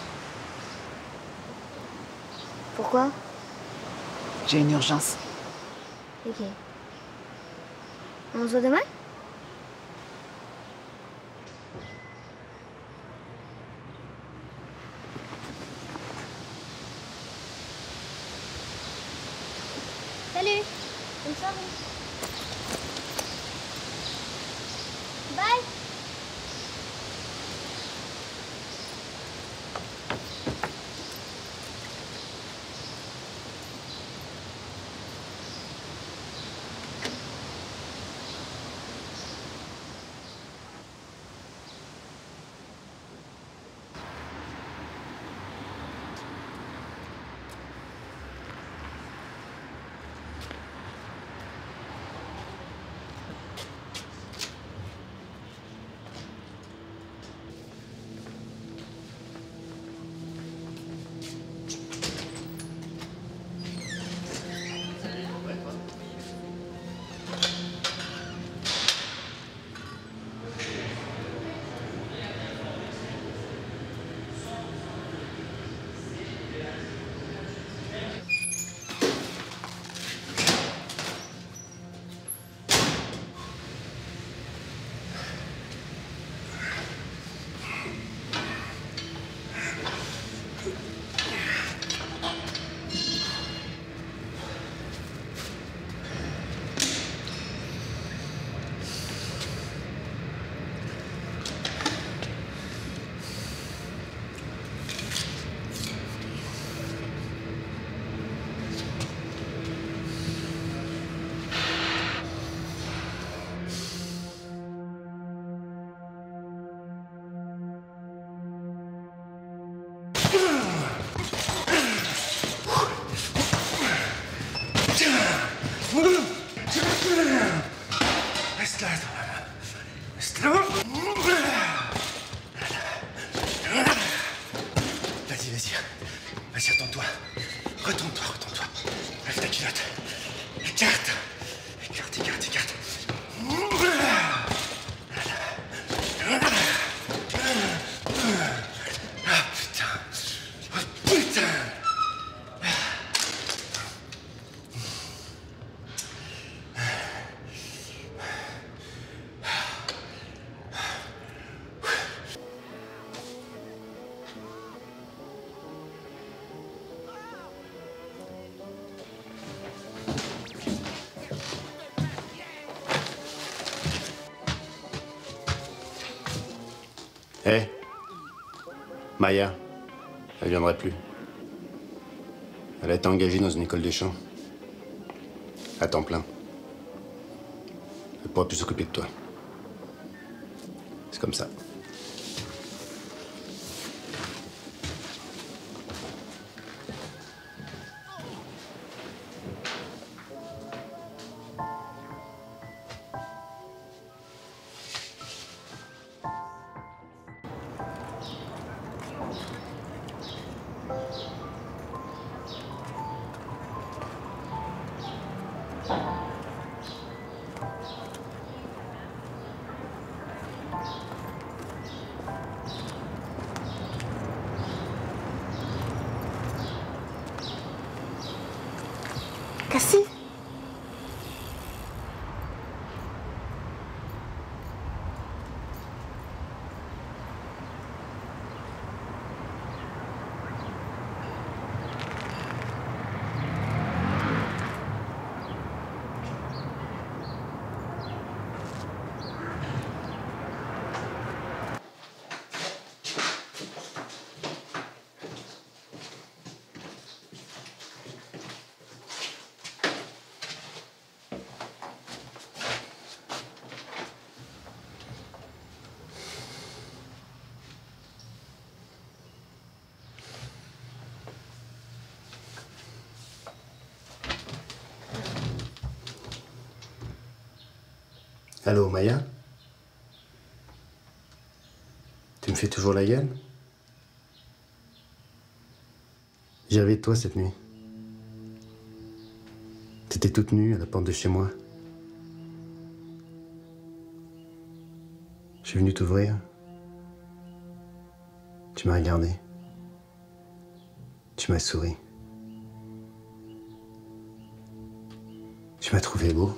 Pourquoi? J'ai une urgence. Ok. On se voit demain? Maya, elle viendrait plus. Elle a été engagée dans une école de chant. À temps plein. Elle pourra plus s'occuper de toi. C'est comme ça. Allô, Maya? Tu me fais toujours la gueule? J'ai rêvé de toi cette nuit. T'étais toute nue à la porte de chez moi. Je suis venu t'ouvrir. Tu m'as regardé. Tu m'as souri. Tu m'as trouvé beau.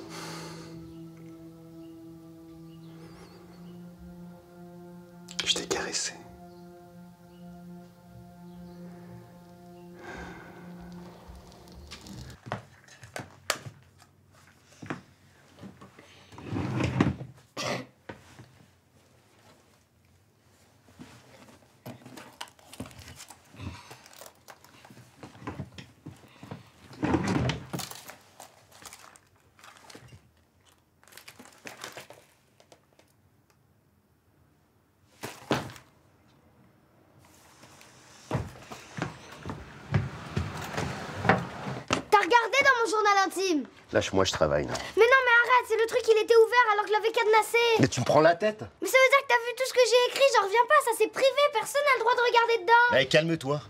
Lâche-moi, je travaille là. Mais non, mais arrête, c'est le truc, il était ouvert alors que je l'avais cadenassé. Mais tu me prends la tête Mais ça veut dire que t'as vu tout ce que j'ai écrit, j'en reviens pas, ça c'est privé, personne n'a le droit de regarder dedans. Allez, calme-toi.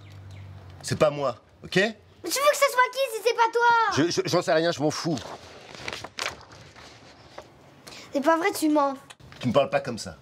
C'est pas moi, ok? Mais tu veux que ce soit qui si c'est pas toi? Je- je- J'en sais rien, je m'en fous. C'est pas vrai, tu mens. Tu me parles pas comme ça.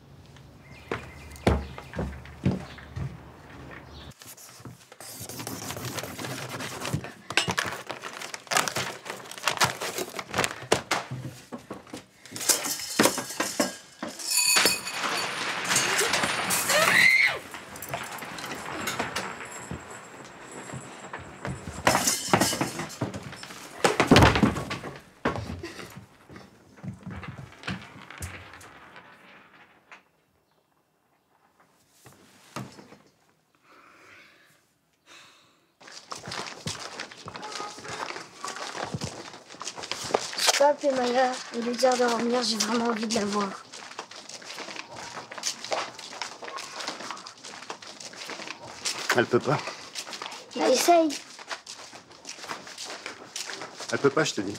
Appeler Maya et lui dire de revenir, j'ai vraiment envie de la voir. Elle peut pas. Bah, essaye. Elle peut pas, je te dis.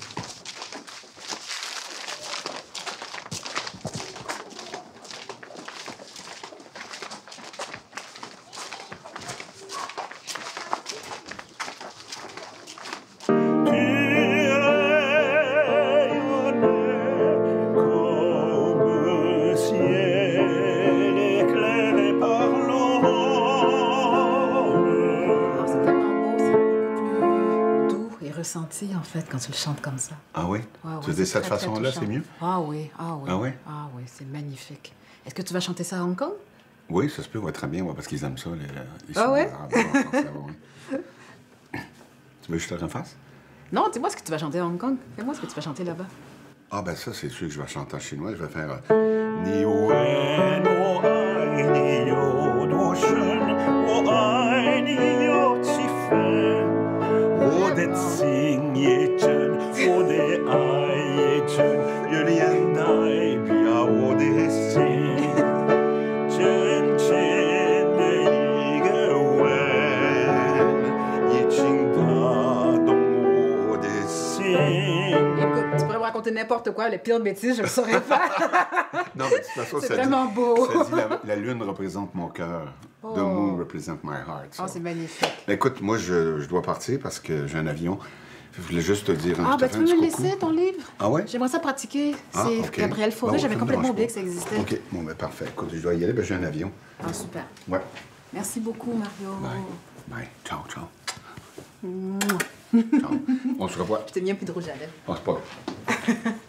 Cette façon-là, c'est mieux? Ah oui, ah oui. Ah oui? Ah oui, c'est magnifique. Est-ce que tu vas chanter ça à Hong Kong? Oui, ça se peut, ouais, très bien, ouais, parce qu'ils aiment ça, les, les Ah ouais? [COUGHS] Tu veux que je te refasse? Non, dis-moi ce que tu vas chanter à Hong Kong. Fais-moi ce que tu vas chanter là-bas. Ah ben ça, c'est sûr que je vais chanter en chinois. Je vais faire... euh, n'importe quoi, les pires bêtises, je le saurais [LAUGHS] pas. Non, mais de toute façon, C'est vraiment dit, beau. Ça dit la, la lune représente mon cœur. The Oh. moon represent my heart. Oh, c'est magnifique. Écoute, moi, je, je dois partir parce que j'ai un avion. Je voulais juste te dire un Ah, ben tu peux me laisser ton livre? Ah ouais? J'aimerais ça pratiquer. Ah, c'est. Gabriel Fauré, Bon, j'avais complètement oublié que ça existait. OK, bon, ben parfait. Écoute, je dois y aller, ben j'ai un avion. Ah, super. Ouais. Merci beaucoup, Mario. Bye. Ciao, ciao. Ciao. On se revoit. Je t'ai mis un peu de rouge à lèvres. On se parle. [LAUGHS]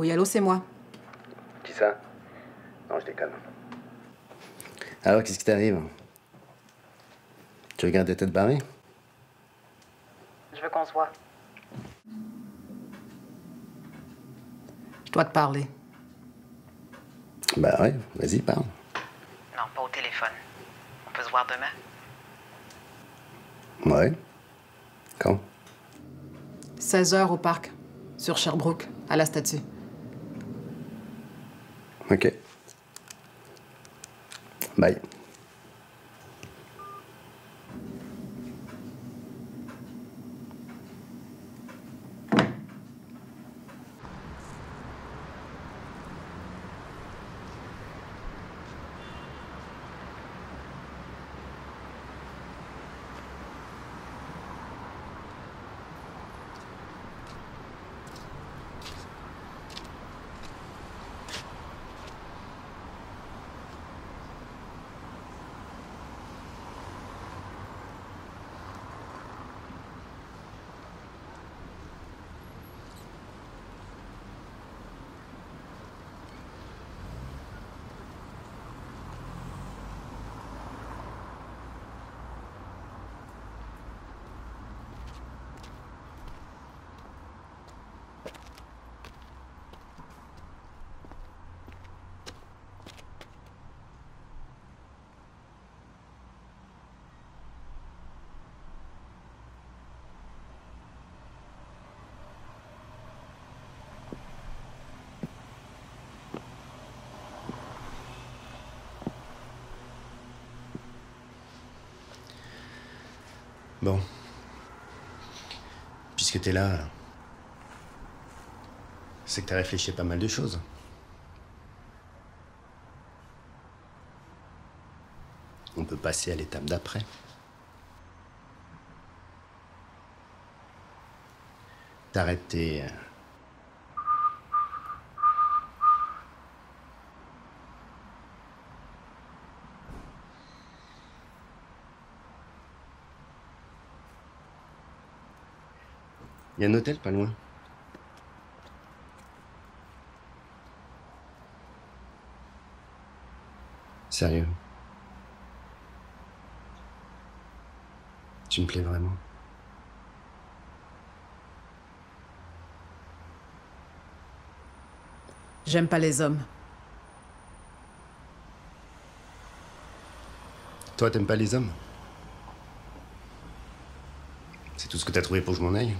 Oui, allô, c'est moi. Qui ça? Non, je déconne. Alors, qu'est-ce qui t'arrive? Tu regardes tes têtes barrées? Je veux qu'on se voit. Je dois te parler. Ben ouais, vas-y, parle. Non, pas au téléphone. On peut se voir demain? Ouais. Quand? 16 heures au parc, sur Sherbrooke, à la statue. OK. Bye. Bon. Puisque t'es là, c'est que t'as réfléchi à pas mal de choses. On peut passer à l'étape d'après. T'arrêtes tes... Il y a un hôtel pas loin. Sérieux. Tu me plais vraiment. J'aime pas les hommes. Toi, t'aimes pas les hommes? C'est tout ce que t'as trouvé pour que je m'en aille?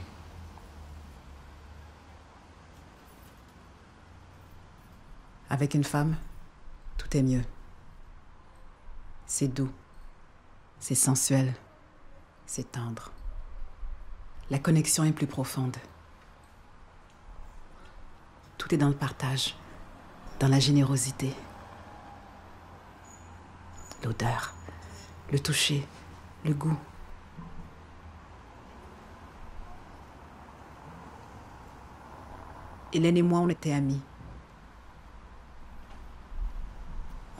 Avec une femme, tout est mieux. C'est doux. C'est sensuel. C'est tendre. La connexion est plus profonde. Tout est dans le partage, dans la générosité. L'odeur, le toucher, le goût. Hélène et moi, on était amis.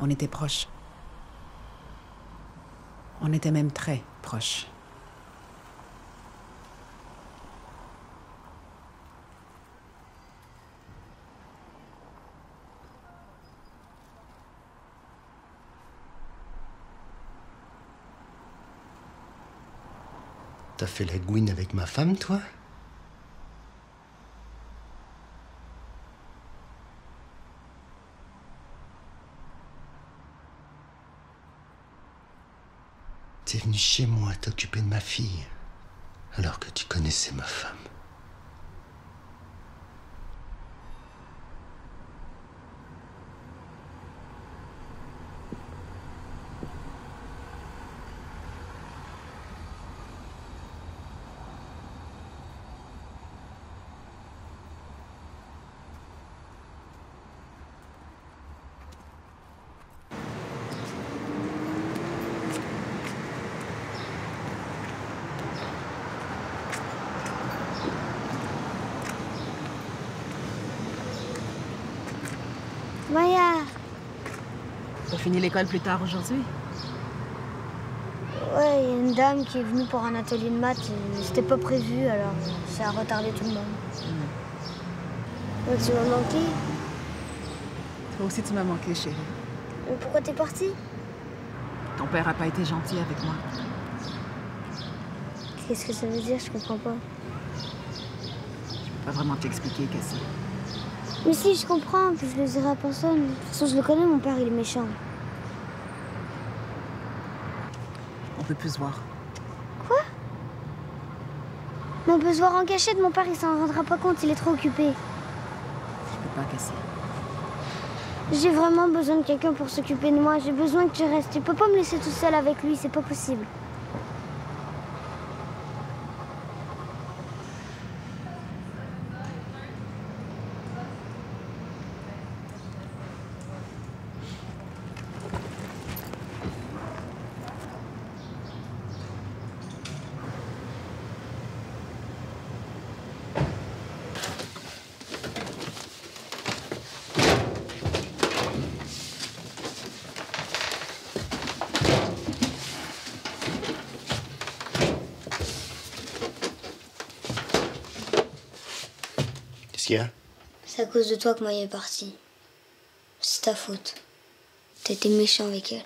On était proches. On était même très proches. T'as fait la gouine avec ma femme, toi? Chez moi t'occuper de ma fille, alors que tu connaissais ma femme. Maya T'as fini l'école plus tard aujourd'hui? Ouais, il y a une dame qui est venue pour un atelier de maths. C'était pas prévu, alors ça a retardé tout le monde. Ouais, tu m'as manqué Toi aussi, tu m'as manqué, chérie. Mais pourquoi t'es parti Ton père a pas été gentil avec moi. Qu'est-ce que ça veut dire? Je comprends pas. Je peux pas vraiment t'expliquer, Cassie. Mais si, je comprends, puis je le dirai à personne. De toute façon, je le connais, mon père, il est méchant. On peut plus se voir. Quoi? Mais on peut se voir en cachette, mon père, il s'en rendra pas compte, il est trop occupé. Je peux pas, Cassie. J'ai vraiment besoin de quelqu'un pour s'occuper de moi. J'ai besoin que tu restes. Tu peux pas me laisser tout seul avec lui, c'est pas possible. Qu'est-ce qu'il y a C'est à cause de toi que Maya est partie. C'est ta faute. T'as été méchant avec elle.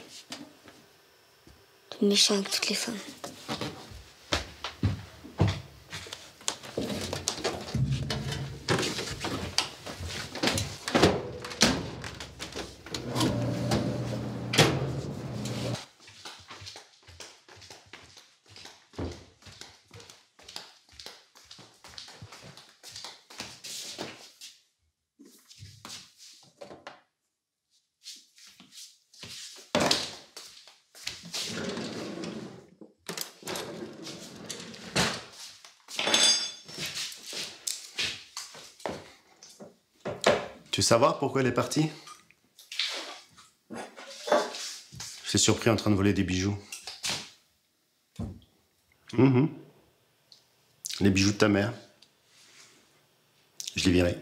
T'es méchant avec toutes les femmes. Savoir pourquoi elle est partie? Je l'ai surpris en train de voler des bijoux. Mhm. Les bijoux de ta mère. Je l'ai viré.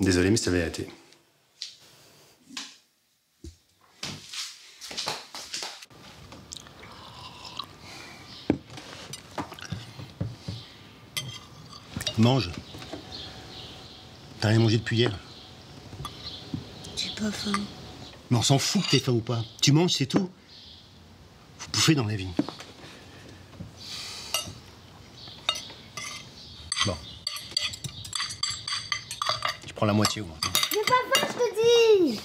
Désolé, mais c'est la vérité. Mange. T'as rien mangé depuis hier. J'ai pas faim. Mais on s'en fout que t'aies faim ou pas. Tu manges, c'est tout. Faut bouffer dans la vie. Bon. Je prends la moitié au moins. J'ai pas faim, je te dis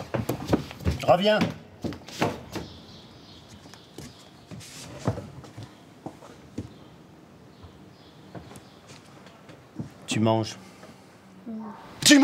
Reviens. Tu manges. Tu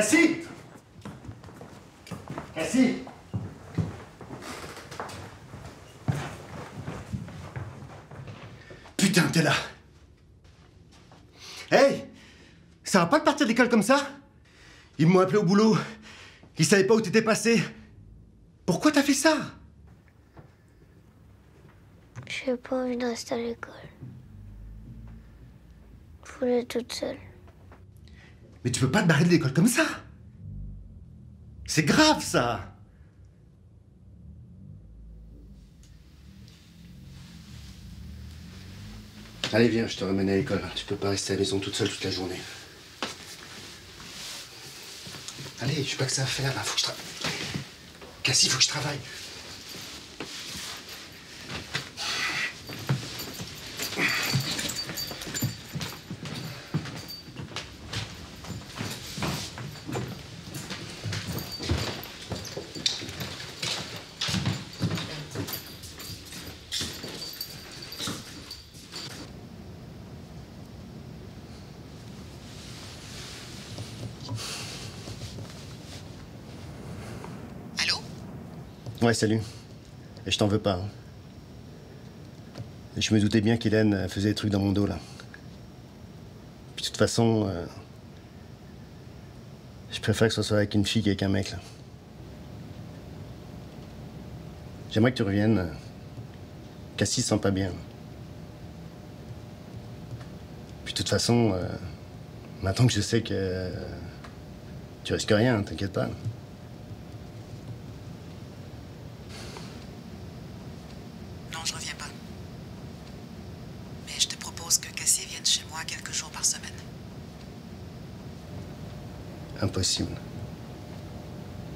Cassie Cassie Putain, t'es là Hey Ça va pas de partir de l'école comme ça? Ils m'ont appelé au boulot. Ils savaient pas où t'étais passé. Pourquoi t'as fait ça? J'ai pas envie de rester à l'école. Je voulais toute seule. Mais tu peux pas te barrer de l'école comme ça C'est grave, ça Allez, viens, je te ramène à l'école. Tu peux pas rester à la maison toute seule toute la journée. Allez, je sais pas que ça à faire, là. Faut que je travaille. Cassie, faut que je travaille. Ouais, salut. Et je t'en veux pas. hein. Je me doutais bien qu'Hélène euh, faisait des trucs dans mon dos, là. Puis de toute façon, euh, je préfère que ce soit avec une fille qu'avec un mec, là. J'aimerais que tu reviennes. euh, Cassie se sent pas bien. Puis de toute façon, euh, maintenant que je sais que euh, tu risques rien, t'inquiète pas. Non, je reviens pas. Mais je te propose que Cassie vienne chez moi quelques jours par semaine.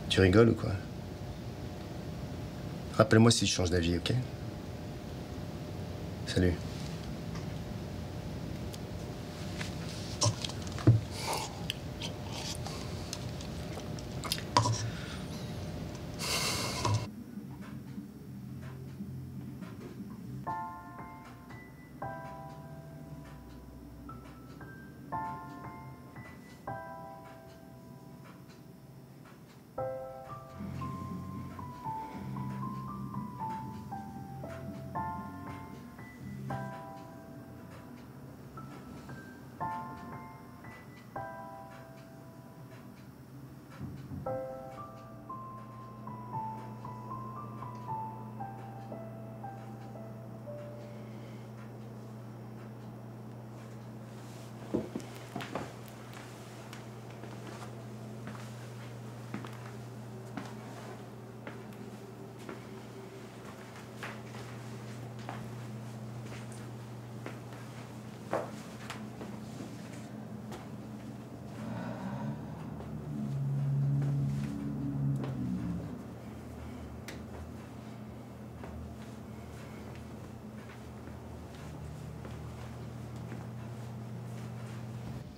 Tu rigoles ou quoi? Rappelle-moi si je change d'avis, ok? Salut.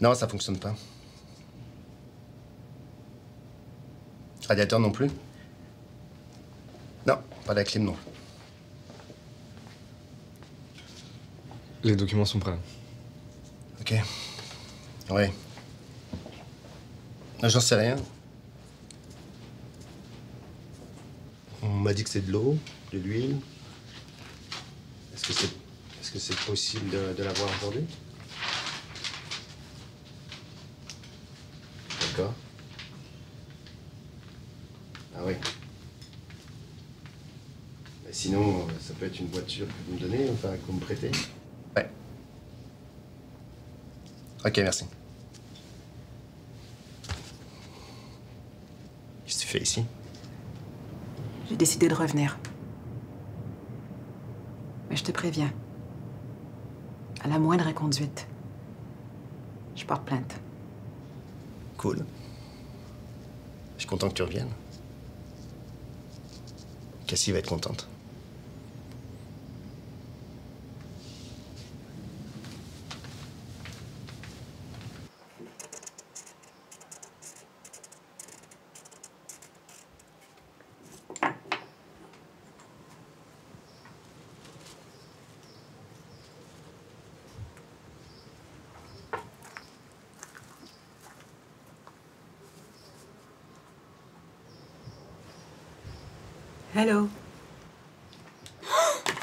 Non, ça fonctionne pas. Radiateur non plus Non, pas la clim non. Les documents sont prêts. Ok. Ouais. J'en sais rien. On m'a dit que c'est de l'eau, de l'huile. Est-ce que c'est est-ce que c'est possible de, de l'avoir entendu D'accord. Ah oui. Mais sinon, euh, ça peut être une voiture que vous me donnez, enfin que vous me prêtez. Ouais. Ok, merci. Qu'est-ce que tu fais ici? J'ai décidé de revenir. Mais je te préviens. À la moindre inconduite, je porte plainte. Cool. Je suis content que tu reviennes. Cassie va être contente. Hello.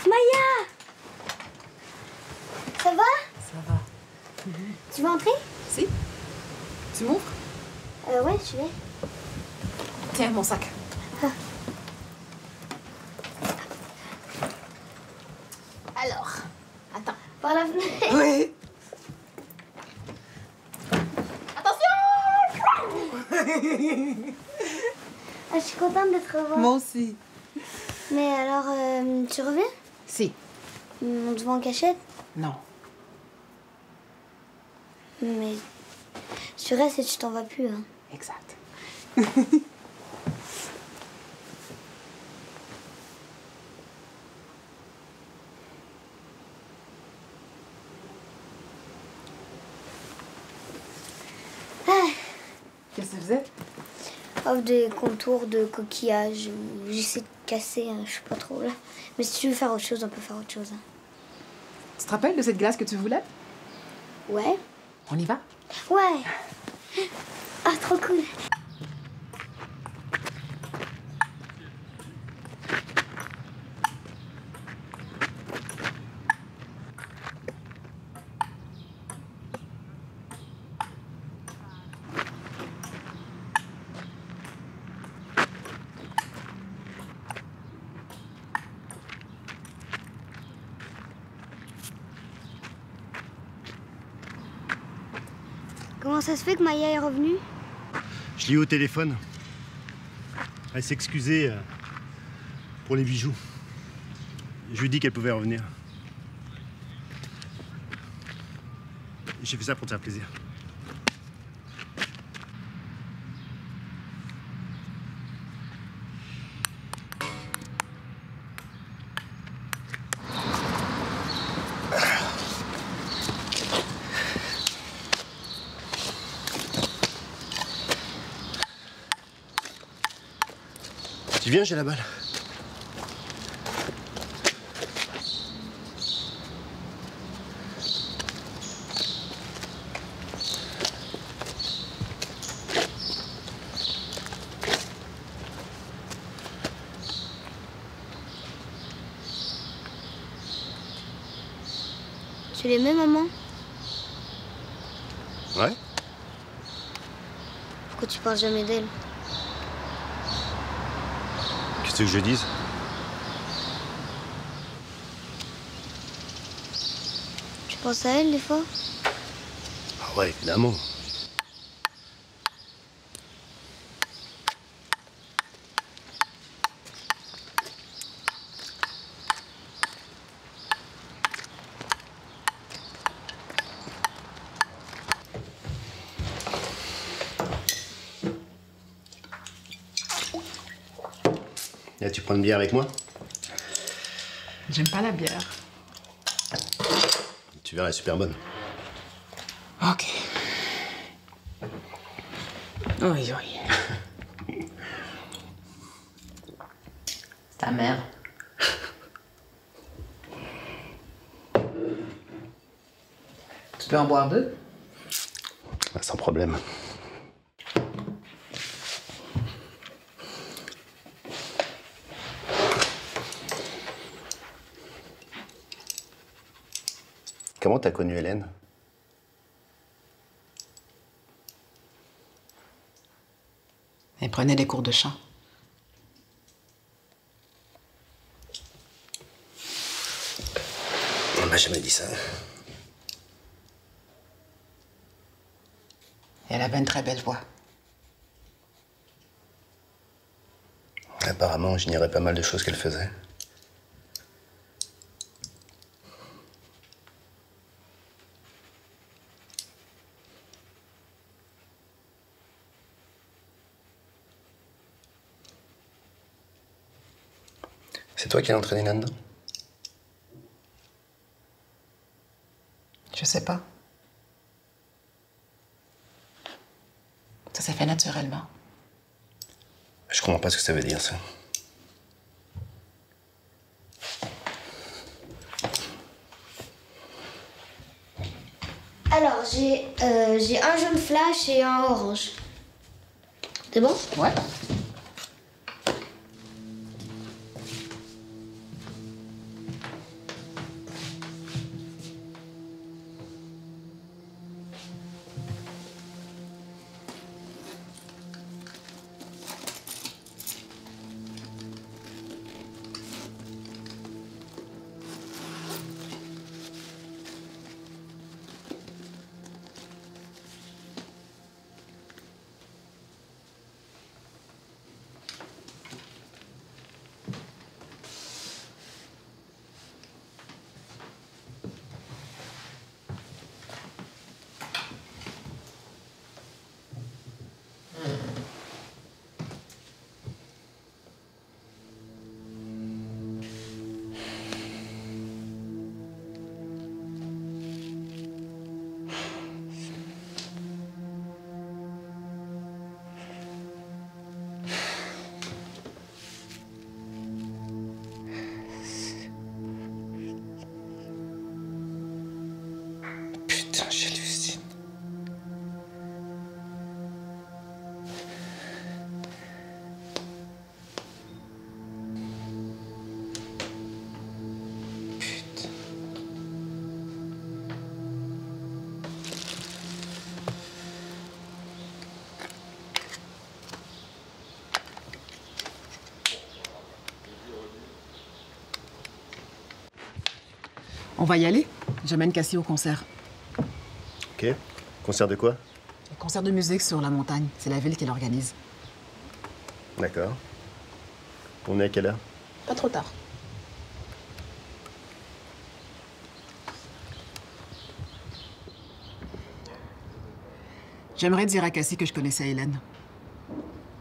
Maya Ça va Ça va. Tu veux entrer Si. Tu m'ouvres Euh, ouais, je vais. Tiens, mon sac. Alors, attends. Par la fenêtre. Oui. Attention Ah, je suis contente de Mais alors, euh, tu reviens? Si. On te voit en cachette? Non. Mais tu restes et tu t'en vas plus. Hein. Exact. Ah, Qu'est-ce que faisais offre des contours de coquillages. J'essaie de casser, hein, je sais pas trop là. Mais si tu veux faire autre chose, on peut faire autre chose. hein. Tu te rappelles de cette glace que tu voulais? Ouais On y va? Ouais Ah, trop cool Comment ça se fait que Maya est revenue? Je l'ai eu au téléphone. Elle s'excusait euh, pour les bijoux. Je lui ai dit qu'elle pouvait revenir. J'ai fait ça pour te faire plaisir. Viens, j'ai la balle. Tu l'aimais, maman Ouais Pourquoi tu parles jamais d'elle? Qu'est-ce que je dise? Tu penses à elle des fois? Ah ouais, évidemment. Une bière avec moi J'aime pas la bière. Tu verras, elle est super bonne. Ok. Oui, oui. [LAUGHS] Ta mère. Tu peux en boire deux? Ah, sans problème. Comment t'as connu Hélène? Elle prenait des cours de chant. On m'a jamais dit ça. Elle avait une très belle voix. Apparemment, j'ignorais pas mal de choses qu'elle faisait. C'est toi qui l'as entraîné là-dedans Je sais pas. Ça s'est fait naturellement. Je comprends pas ce que ça veut dire, ça. Alors, j'ai euh, j'ai un jaune flash et un orange. C'est bon? Ouais. On va y aller? J'amène Cassie au concert. Ok. Concert de quoi? Un concert de musique sur la montagne. C'est la ville qui l'organise. D'accord. On est à quelle heure? Pas trop tard. J'aimerais dire à Cassie que je connaissais Hélène.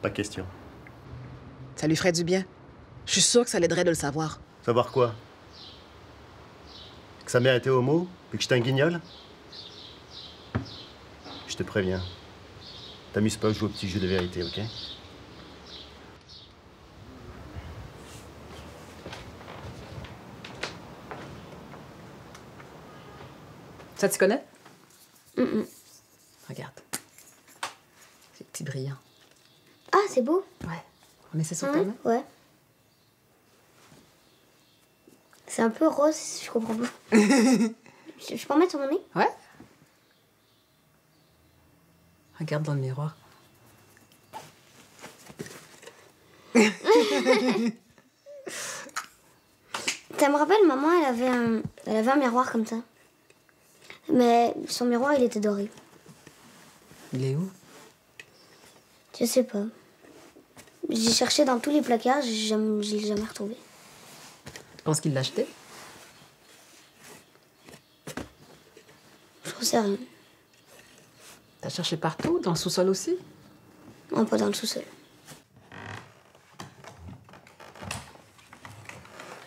Pas question. Ça lui ferait du bien. Je suis sûre que ça l'aiderait de le savoir. Savoir quoi? Sa mère était homo Puis que j'étais un guignol Je te préviens. T'amuses pas à jouer au petit jeu de vérité, ok? Ça, tu connais? Mm-mm. Regarde. C'est petit brillant. Ah, c'est beau. Ouais. On met ça sur ta Ouais. main? Ouais. C'est un peu rose, je comprends pas. [LAUGHS] je, je peux en mettre sur mon nez? Ouais. Regarde dans le miroir. [LAUGHS] Ça me rappelle, maman, elle avait un, elle avait un miroir comme ça. Mais son miroir, il était doré. Il est où? Je sais pas. J'ai cherché dans tous les placards, je l'ai jamais retrouvé. Tu penses qu'il l'a acheté? Je sais rien. T'as cherché partout? Dans le sous-sol aussi? Non, pas dans le sous-sol.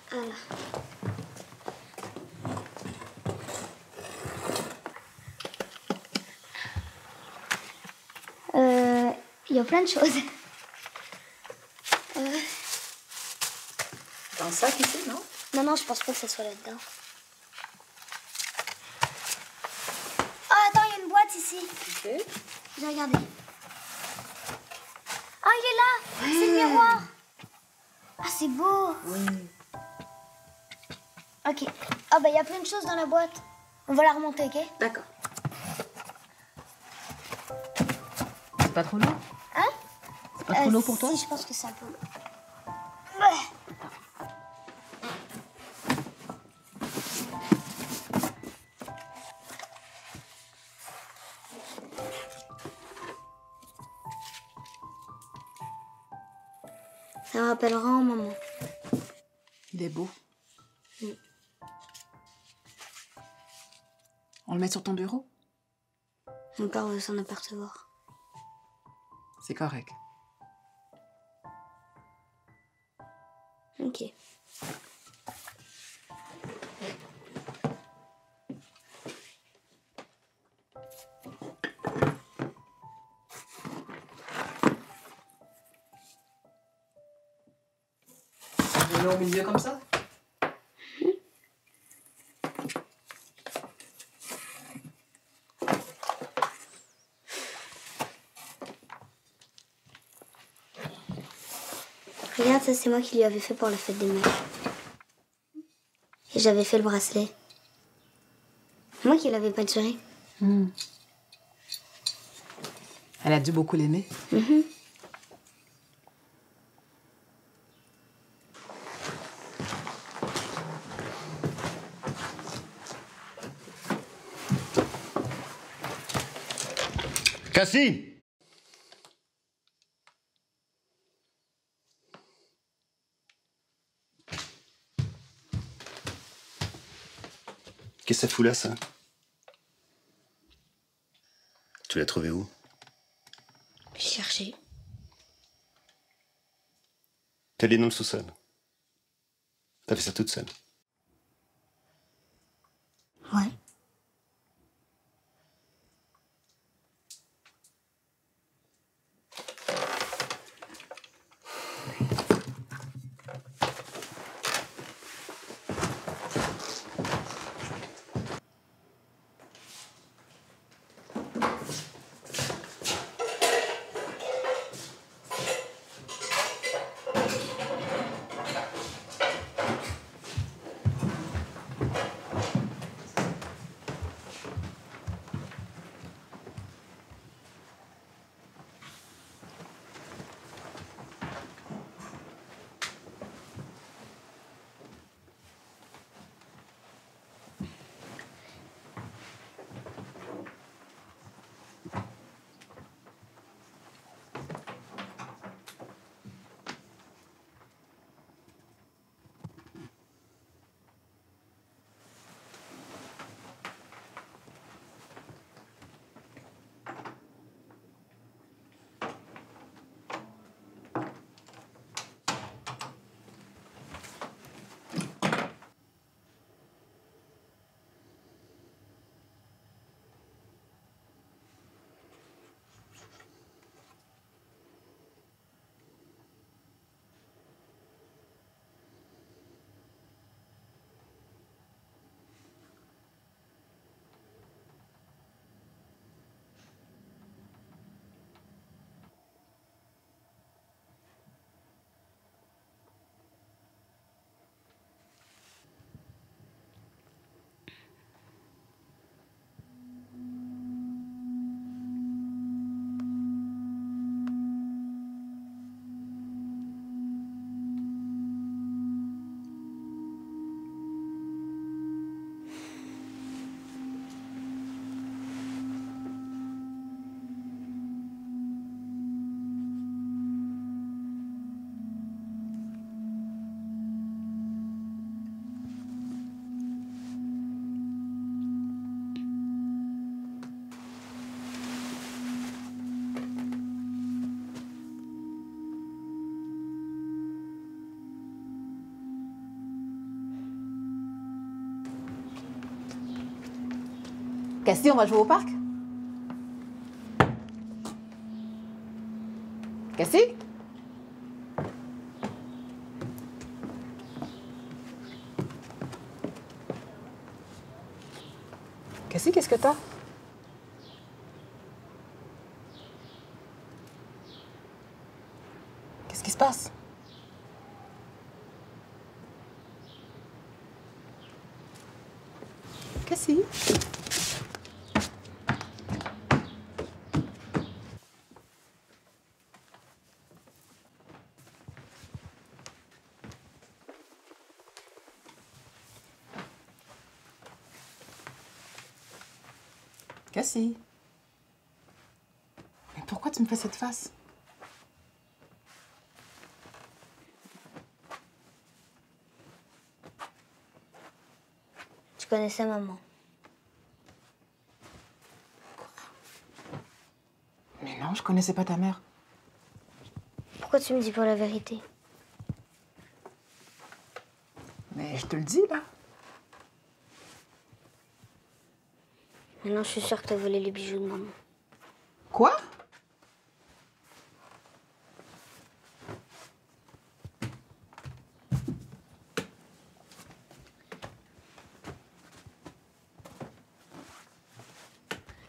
Voilà. Euh, Il y a plein de choses. Euh, Le sac ici, non? Non, non, je pense pas que ça soit là-dedans. Ah, attends, il y a une boîte ici. J'ai regardé. Ah, il est là C'est le miroir Ah, c'est beau Ok. Ah, bah, il y a plein de choses dans la boîte. On va la remonter, ok? D'accord. C'est pas trop lourd? Hein? C'est pas trop lourd pour toi? Si, je pense que c'est un peu lourd. Sur ton bureau? Mon père va s'en apercevoir. C'est correct. Ok. Au milieu comme ça? Regarde, ça c'est moi qui lui avais fait pour la fête des mères. Et j'avais fait le bracelet. Moi qui l'avais peinturé. Hmm. Elle a dû beaucoup l'aimer. Mhm. Cassie Qu'est-ce que ça fout là, ça Tu l'as trouvé où J'ai cherché. T'es allée dans le sous-sol. T'as fait ça toute seule. Ouais. Cassie, on va jouer au parc? Cassie? Cassie, qu'est-ce que t'as? Qu'est-ce qui se passe? Cassie? Cassie? Mais pourquoi tu me fais cette face? Tu connaissais maman. Mais non, je connaissais pas ta mère. Pourquoi tu me dis pas la vérité? Mais je te le dis, là. Maintenant, je suis sûre que t'as volé les bijoux de maman. Quoi?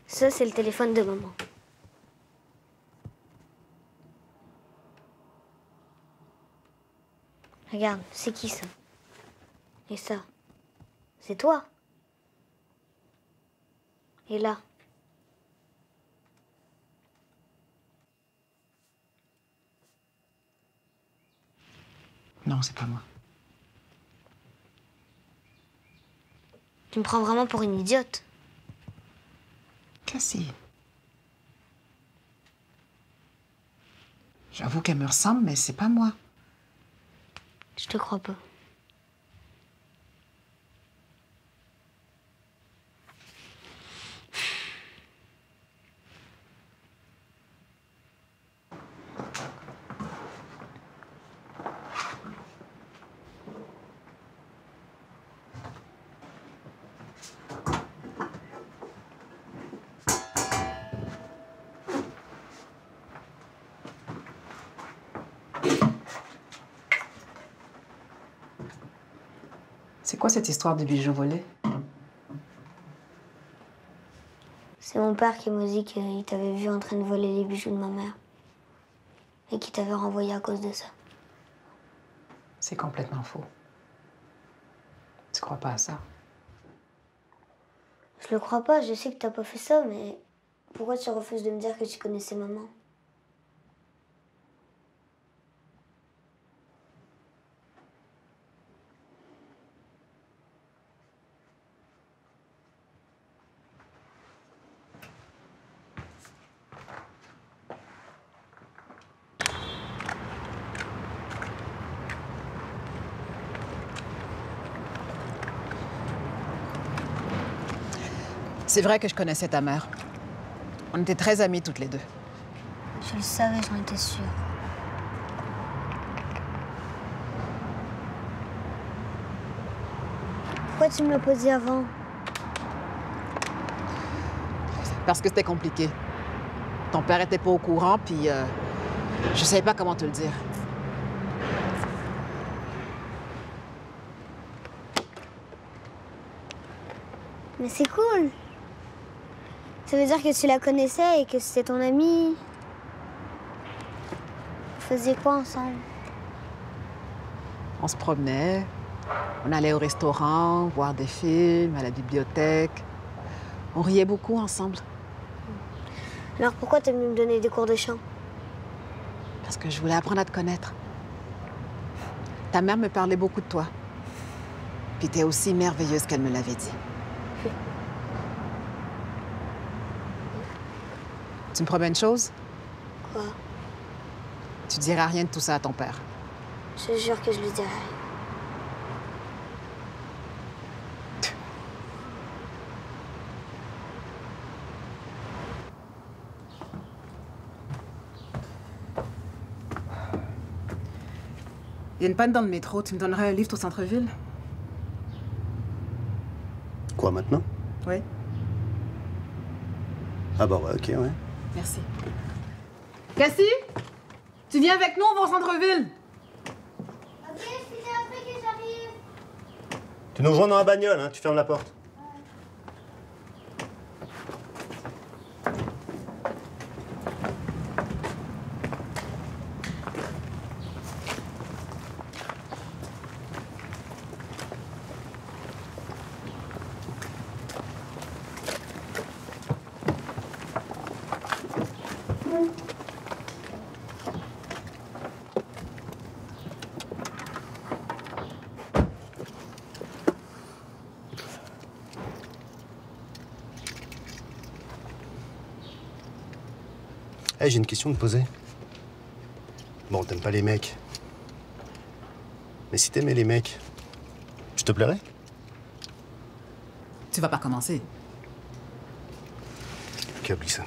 Ça, c'est le téléphone de maman. Regarde, c'est qui ça? Et ça C'est toi? Et là Non, c'est pas moi. Tu me prends vraiment pour une idiote Cassie. J'avoue qu'elle me ressemble, mais c'est pas moi. Je te crois pas. C'est quoi cette histoire de bijoux volés C'est mon père qui m'a dit qu'il t'avait vu en train de voler les bijoux de ma mère. Et qu'il t'avait renvoyé à cause de ça. C'est complètement faux. Tu crois pas à ça Je le crois pas, je sais que t'as pas fait ça, mais pourquoi tu refuses de me dire que tu connaissais maman? C'est vrai que je connaissais ta mère. On était très amies toutes les deux. Je le savais, j'en étais sûre. Pourquoi tu me l'as dit avant? Parce que c'était compliqué. Ton père était pas au courant, puis euh, je savais pas comment te le dire. Mais c'est cool. Ça veut dire que tu la connaissais et que c'était ton amie. Vous faisiez quoi ensemble? On se promenait, on allait au restaurant, voir des films, à la bibliothèque. On riait beaucoup ensemble. Alors pourquoi t'es venu me donner des cours de chant? Parce que je voulais apprendre à te connaître. Ta mère me parlait beaucoup de toi. Puis t'es aussi merveilleuse qu'elle me l'avait dit. Tu me promets une chose? Quoi? Tu diras rien de tout ça à ton père. Je te jure que je lui dirai. Il y a une panne dans le métro. Tu me donnerais un livre au centre-ville? Quoi maintenant? Oui. Ah bah ouais, ok, ouais. Merci. Cassie Tu viens avec nous, on va au centre-ville. Ok, je finis après que j'arrive. Tu nous rejoins dans la bagnole, hein, tu fermes la porte. Eh, j'ai une question à te poser. Bon, t'aimes pas les mecs. Mais si t'aimais les mecs, je te plairais? Tu vas pas commencer. Ok, oublie ça.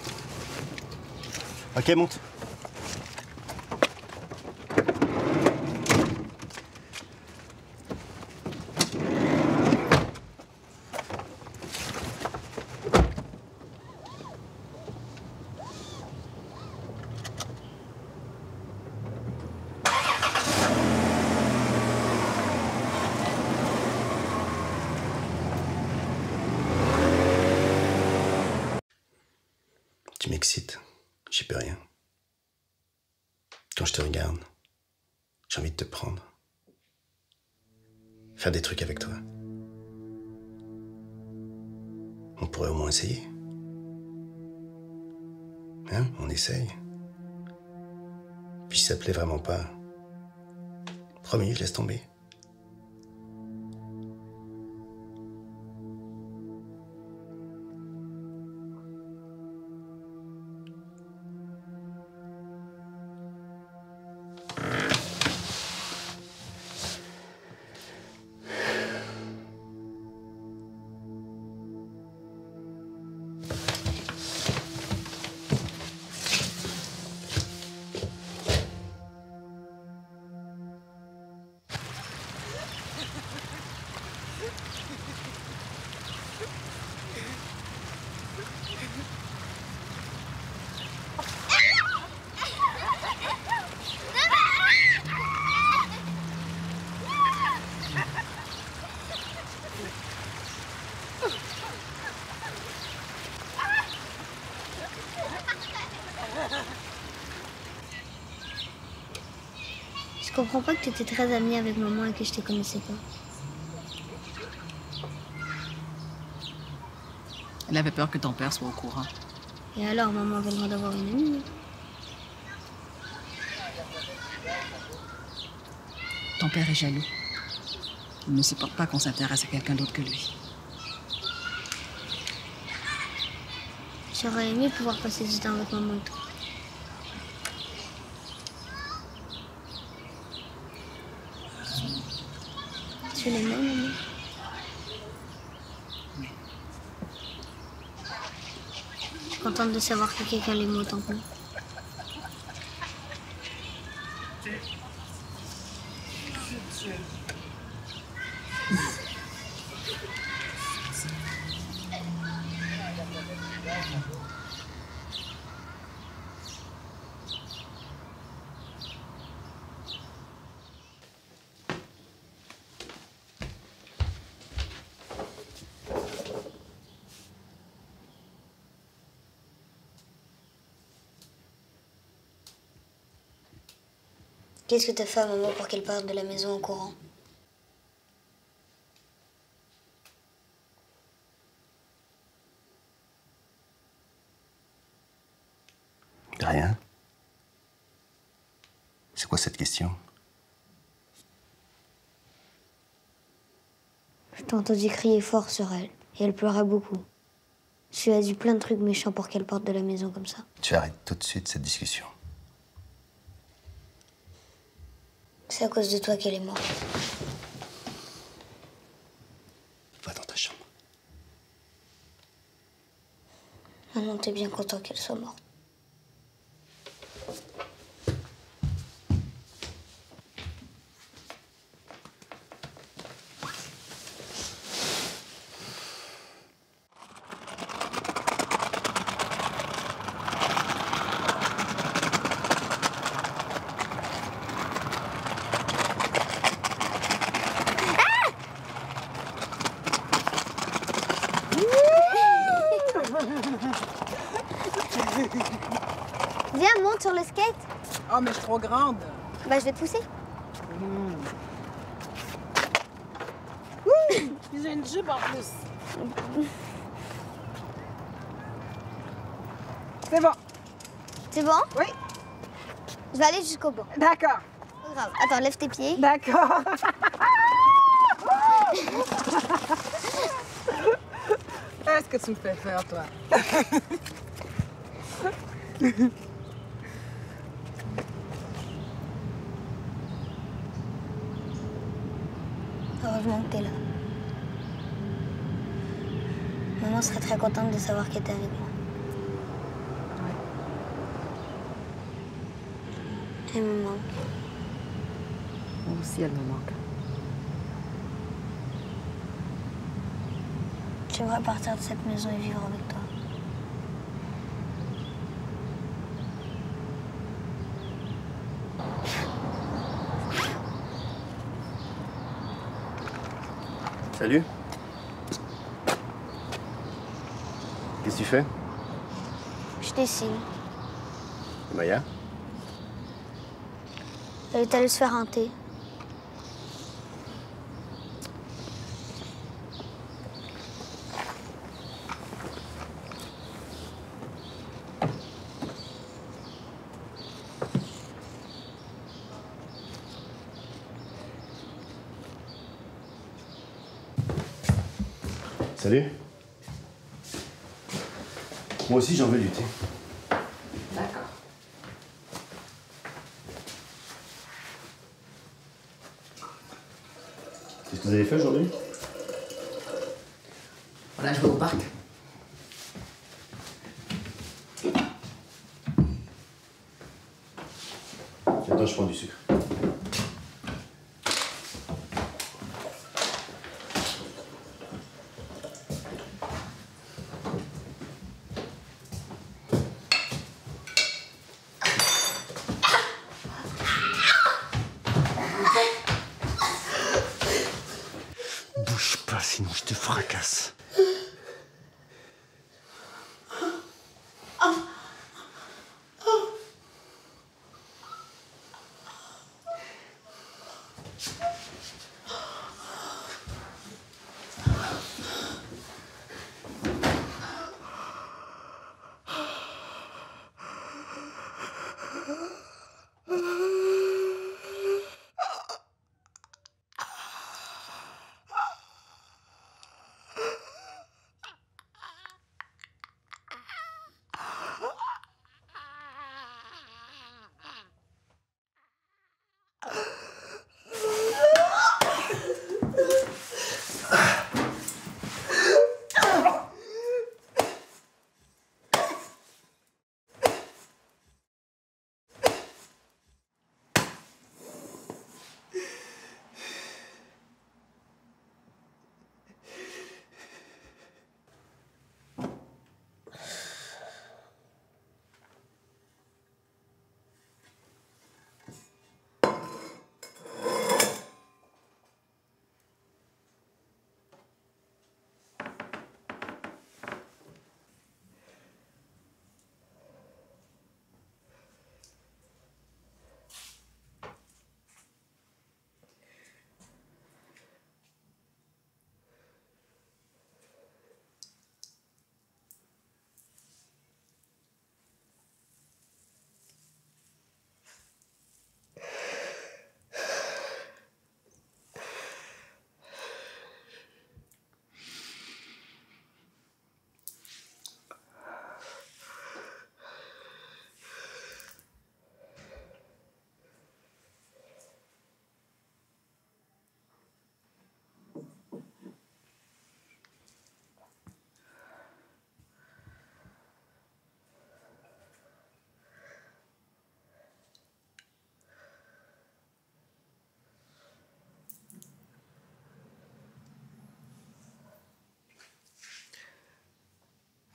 Ok, monte. Comprends pas que tu étais très amie avec maman et que je te connaissais pas. Elle avait peur que ton père soit au courant. Et alors, maman avait le droit d'avoir une amie. Ton père est jaloux. Il ne supporte pas qu'on s'intéresse à quelqu'un d'autre que lui. J'aurais aimé pouvoir passer du temps avec maman et toi. Tu l'aimais, maman Je suis contente de savoir que quelqu'un l'aime autant que moi. Qu'est-ce que t'as fait à maman pour qu'elle parte de la maison en courant Rien. C'est quoi cette question? Je t'ai entendu crier fort sur elle, et elle pleurait beaucoup. Lui ai dit plein de trucs méchants pour qu'elle parte de la maison comme ça. Tu arrêtes tout de suite cette discussion. C'est à cause de toi qu'elle est morte. Va dans ta chambre. Maman, t'es bien content qu'elle soit morte. Viens, monte sur le skate. Oh, mais je suis trop grande. Bah, je vais te pousser. Ouh, J'ai une jupe en plus. C'est bon. C'est bon? Oui. Je vais aller jusqu'au bout. D'accord. Pas grave. Attends, lève tes pieds. D'accord. [LAUGHS] Qu'est-ce que tu me fais faire, toi? [LAUGHS] Heureusement que t'es là. Maman serait très contente de savoir qu'elle était avec moi. Elle me manque. Moi aussi, elle me manque. J'aimerais partir de cette maison et vivre avec toi. Salut. Qu'est-ce que tu fais Je dessine. Maya Elle est allée se faire un thé. Salut. Moi aussi, j'en veux du thé. D'accord. Qu'est-ce que vous avez fait aujourd'hui?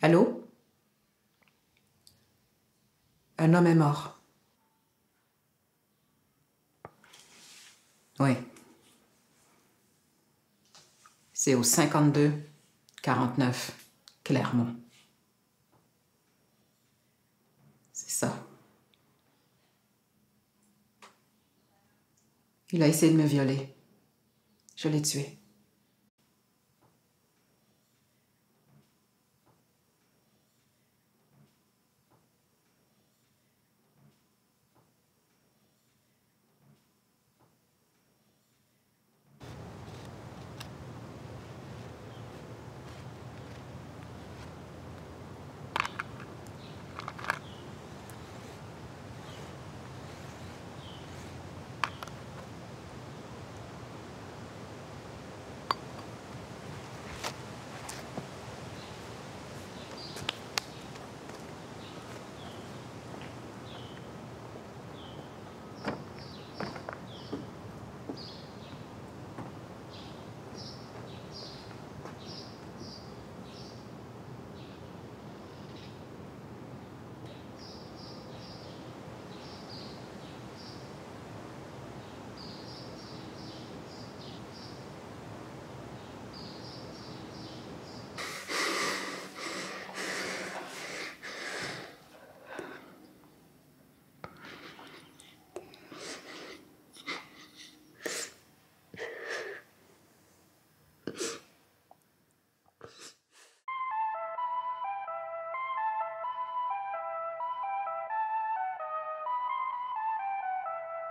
Allô? Un homme est mort. Oui. C'est au 52 49 Clermont. C'est ça. Il a essayé de me violer. Je l'ai tué.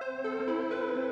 Música